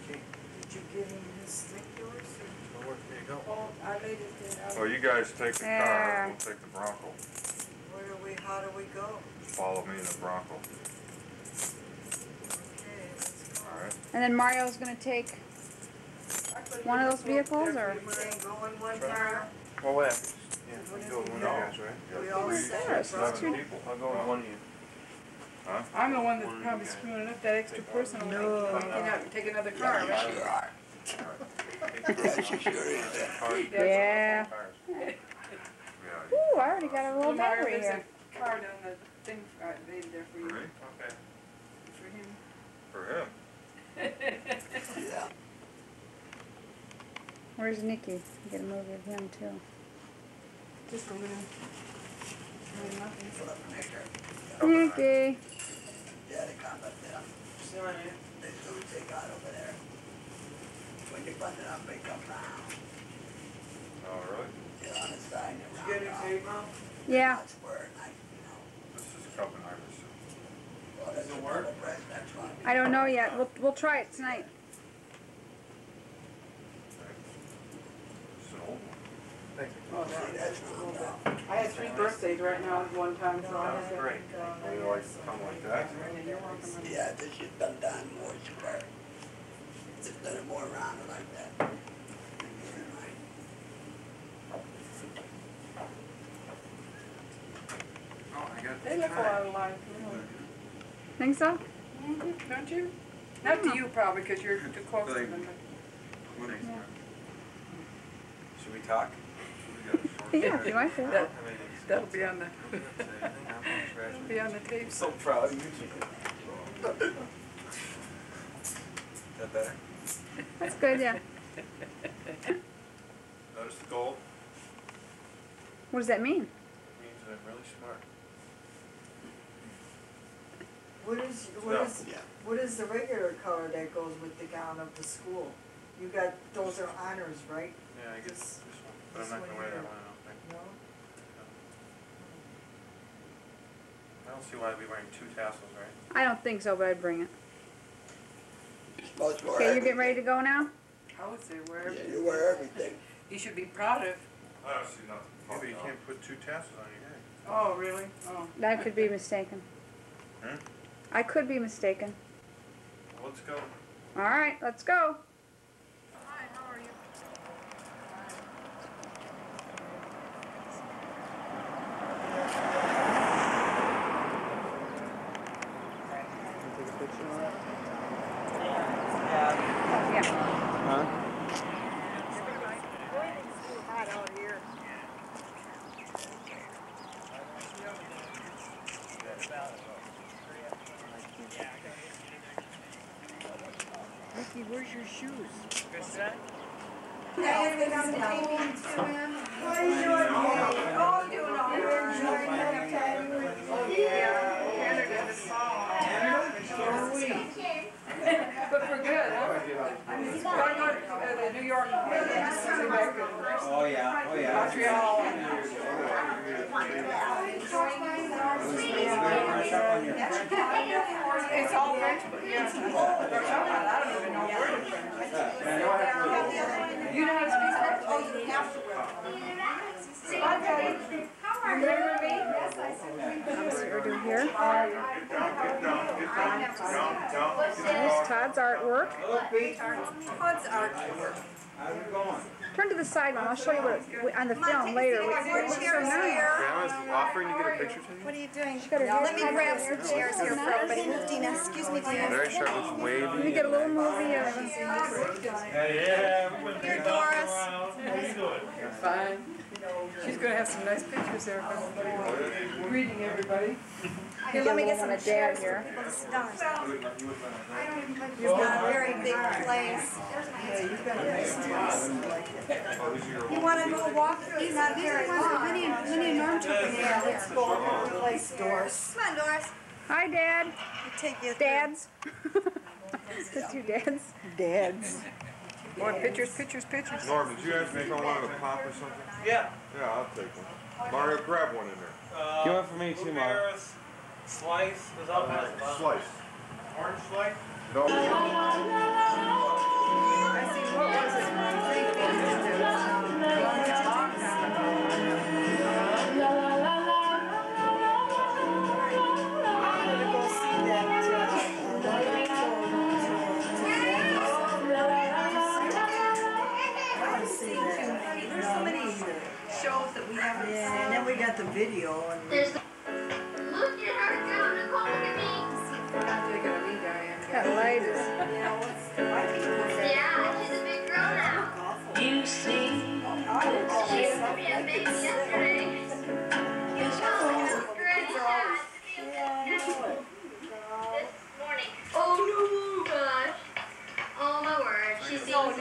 Did you give him his thing, Doris? Well, where you go? Oh, I laid it there. Well, you guys take the car, we'll take the Bronco. Where do we, how do we go? Follow me in the Bronco. Okay, let's go. All right. And then Mario's gonna take one of those vehicles, or We ain't going one car. Well, what? Yeah, we can go with one of you guys, right? We all Three. set. Yes, that's Eleven two. people, I'll go with one of you. Huh? I'm the one that's probably screwing up that extra person. No. You know, take another car, You right? you sure is. Yeah. Yeah. Ooh, I already got a little Lamar, battery there's here. a card on the thing, uh, laid there for you. For me? Okay. For him. For him? Yeah. Where's Nikki? Get a movie of him too. Just a little. Really nothing. Put up an. Nikki. Yeah, they come up there. See what I mean? They do take out over there. When you button it up, they come down. Oh, really? Get on the side and You round get it, off. tape off? Yeah. That's where, I, you know, This is Copenhagen. well, that's a double breast, that's why. I don't know yet. We'll we'll try it tonight. It's an old one. Thank you. Oh, that, that's a little. I had three birthdays right now at one time, so I That's had. great. We always come like that. Yeah, this shit done done more super. Just done it more around like that. Oh, I got They look a lot alike. Think so? Mhm, Don't you? Not to you probably, because you're too close to them. What is? Should we talk? Yeah, if you want to. that. That'll be on the, it's- I'm gonna scratch be on the tape. So proud of you. Is that better? That's good, yeah. Notice the gold? What does that mean? Means that I'm really smart. What is, what is, what is the regular color that goes with the gown of the school? You got, those are honors, right? Yeah, I guess This- this one, but I'm not gonna wear that one, I don't think. No? I don't see why I'd be wearing two tassels, right? I don't think so, but I'd bring it. Supposed to wear Okay, you everything. getting ready to go now? I would say wear Yeah, everything. you wear everything. You should be proud of. I don't see nothing. Yeah, but you can't put two tassels on your head. Oh, really? Oh. That could be mistaken. Hmm? I could be mistaken. Well, let's go. All right, let's go. Hi, how are you? Yeah. Huh? Hot out here. Ricky, where's your shoes? Yeah, they got the taping too, man. What are you doing? Oh, doing all right. Yeah, Canada this fall. But for good, huh? Gotta go to uh, the New York, Oh, yeah, oh, yeah. Montreal. It's all French, but yeah. I don't even know where it's from. You know how to speak French? Oh, you have to. Hi, Patty. You remember me? Let's see we're doing here. There's Todd's artwork. Todd's artwork. How's it going? Turn to the side, Mom. I'll show you what it, on the film later. It looks so chairs nice. here. Grandma's offering to get a picture taken? What are you doing? got her Let me grab some chairs here for everybody. Move, Dina. Excuse me, Dina. Very sharp, looks wavy. Let me get a little movie of Hey, yeah, we've been Here, Doris. around. How you doing? Fine. She's gonna have some nice pictures there. Greeting everybody. Here, let me get some of Dad chairs for here. people to sit down. It's not a very big place. You wanna go walk through? It's not very long. Minnie and- Minnie and Norm took me Yeah, let's go over the place, Doris. Come on, Doris. Hi, Dad. We'll Take you. Dads. the two dads. Dads. More pictures, pictures, pictures. Norm, did you ask me if I wanted a pop or something? Yeah. Yeah, I'll take one. Mario, grab one in there. Uh, Get one for me too, Mom. Blueberries, Slice, there's all kinds of stuff. Slice. Orange slice? No. There's so many shows that we haven't seen. And then we got the video and.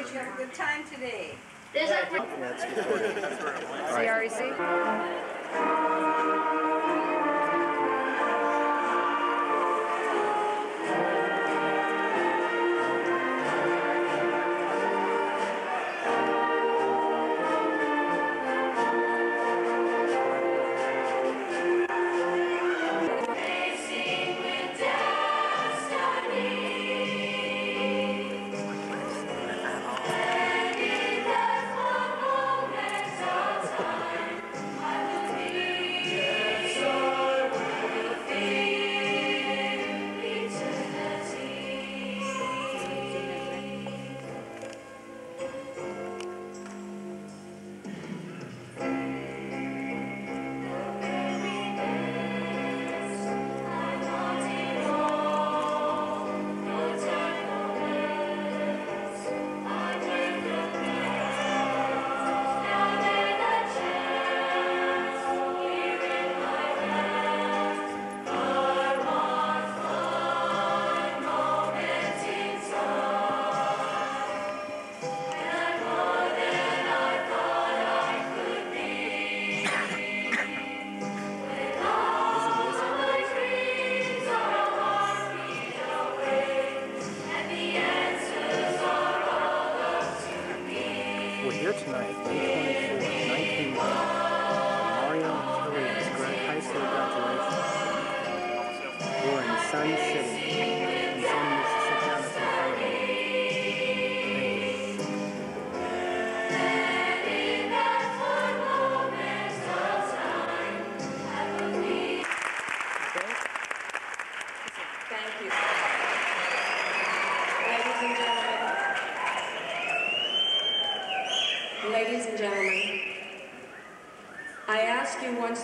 Did you have a good time today? There's a. CREC.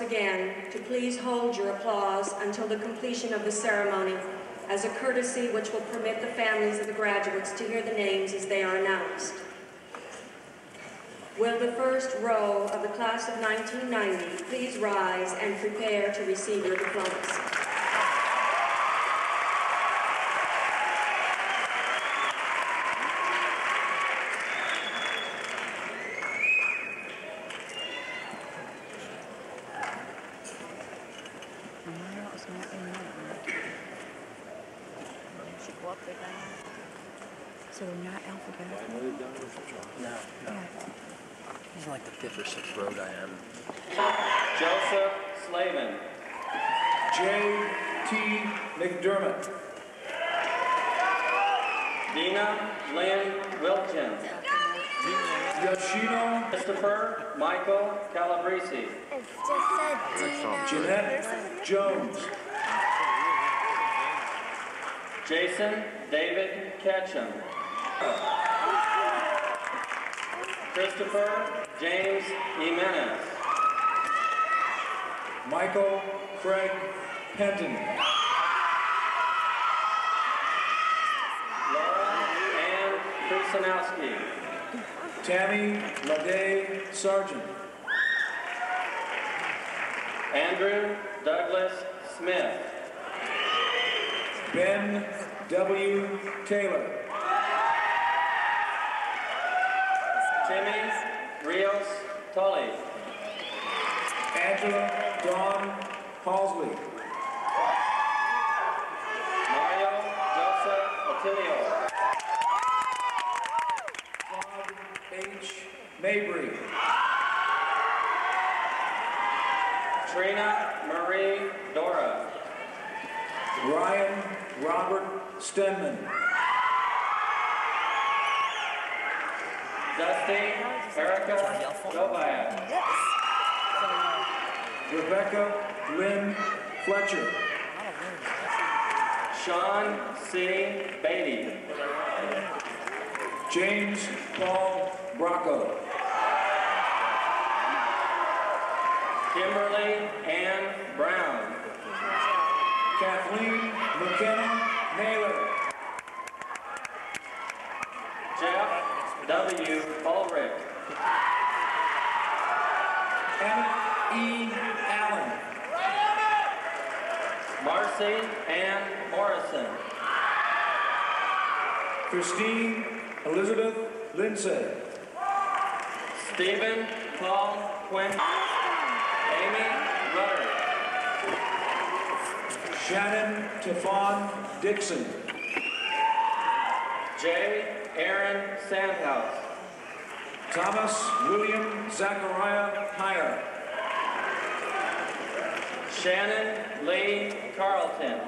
Again to please hold your applause until the completion of the ceremony as a courtesy which will permit the families of the graduates to hear the names as they are announced. Will the first row of the class of 1990 please rise and prepare to receive your diplomas? So they're not alphabetical? No, no. He's in like the fifth or sixth road I am. Joseph Slavin. J.T. McDermott. Dina Lynn Wilkins. Yoshino Christopher Michael Calabrese. It's just said Dina. Jeanette Jones. Jason David Ketchum. Christopher James Jimenez. Michael Craig Penton. Laura Ann Kusanowski. Tammy Lade Sargent. Andrew Douglas Smith. Ben W. Taylor. Timmy Rios Tully. Angela Dawn Halsley. Mabry. Trina Marie Dora. Ryan Robert Stenman. Dusty Erica Novak. Rebecca Lynn Fletcher. Sean C. Beatty. James Paul Bracco. Kimberly Ann Brown. Kathleen McKenna Naylor. Jeff W. Ulrich. Emmett E. Allen. Marcy Ann Morrison. Christine Elizabeth Lindsay. Stephen Paul Quinn. Amy Rutter. Shannon Tefon Dixon. Jay Aaron Sandhouse. Thomas William Zachariah Heyer. Shannon Lee Carlton.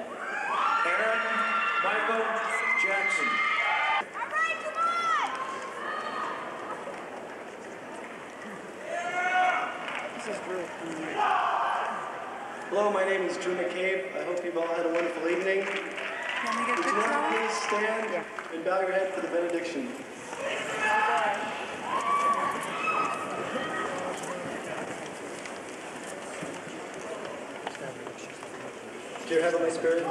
Aaron Michael Jackson. This is cool. Hello, my name is Drew McCabe. I hope you've all had a wonderful evening. Can we get Would you of please stand and bow your head for the benediction? Dear Heavenly Spirit,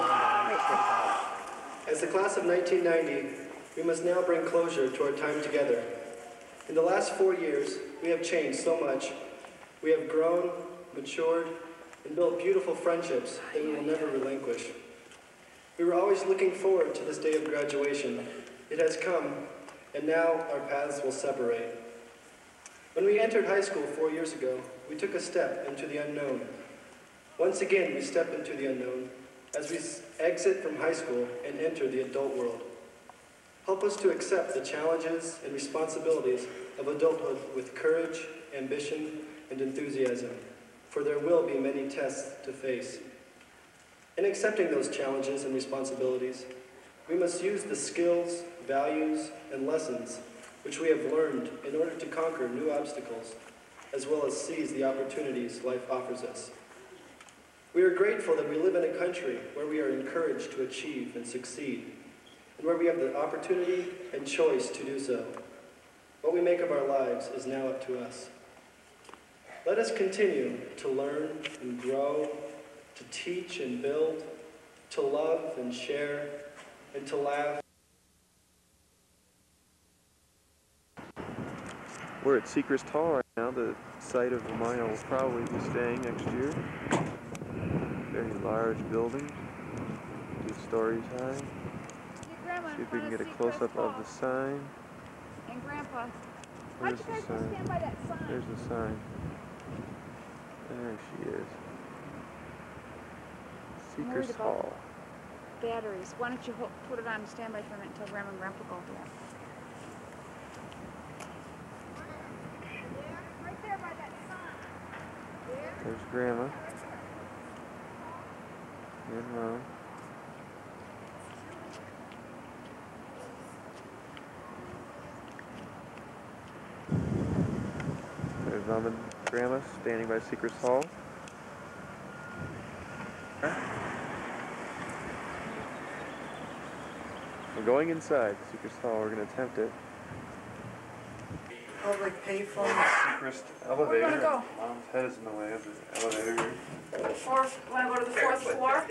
as the class of 1990, we must now bring closure to our time together. In the last four years, we have changed so much. We have grown, matured, and built beautiful friendships that we will never relinquish. We were always looking forward to this day of graduation. It has come, and now our paths will separate. When we entered high school four years ago, we took a step into the unknown. Once again, we step into the unknown as we exit from high school and enter the adult world. Help us to accept the challenges and responsibilities of adulthood with courage, ambition, and enthusiasm, for there will be many tests to face. In accepting those challenges and responsibilities, we must use the skills, values, and lessons which we have learned in order to conquer new obstacles, as well as seize the opportunities life offers us. We are grateful that we live in a country where we are encouraged to achieve and succeed, and where we have the opportunity and choice to do so. What we make of our lives is now up to us. Let us continue to learn and grow, to teach and build, to love and share, and to laugh. We're at Sechrist Hall right now, the site of the Maya will probably be staying next year. Very large building, two stories high. See if we can get a close-up of the sign. And Grandpa. Where's How'd the you guys stand by that sign? There's the sign. There she is. Sechrist Hall. Batteries. Why don't you ho- put it on standby for a minute until Grandma and Grandpa go there? There by that sign. There's Grandma. And Mom. There's Mom and Grandma standing by Sechrist Hall. We're going inside Sechrist Hall. We're going to attempt it. Public payphones. Sechrist elevator. go? Mom's head is in the way of the elevator. Fourth, wanna go to the fourth floor?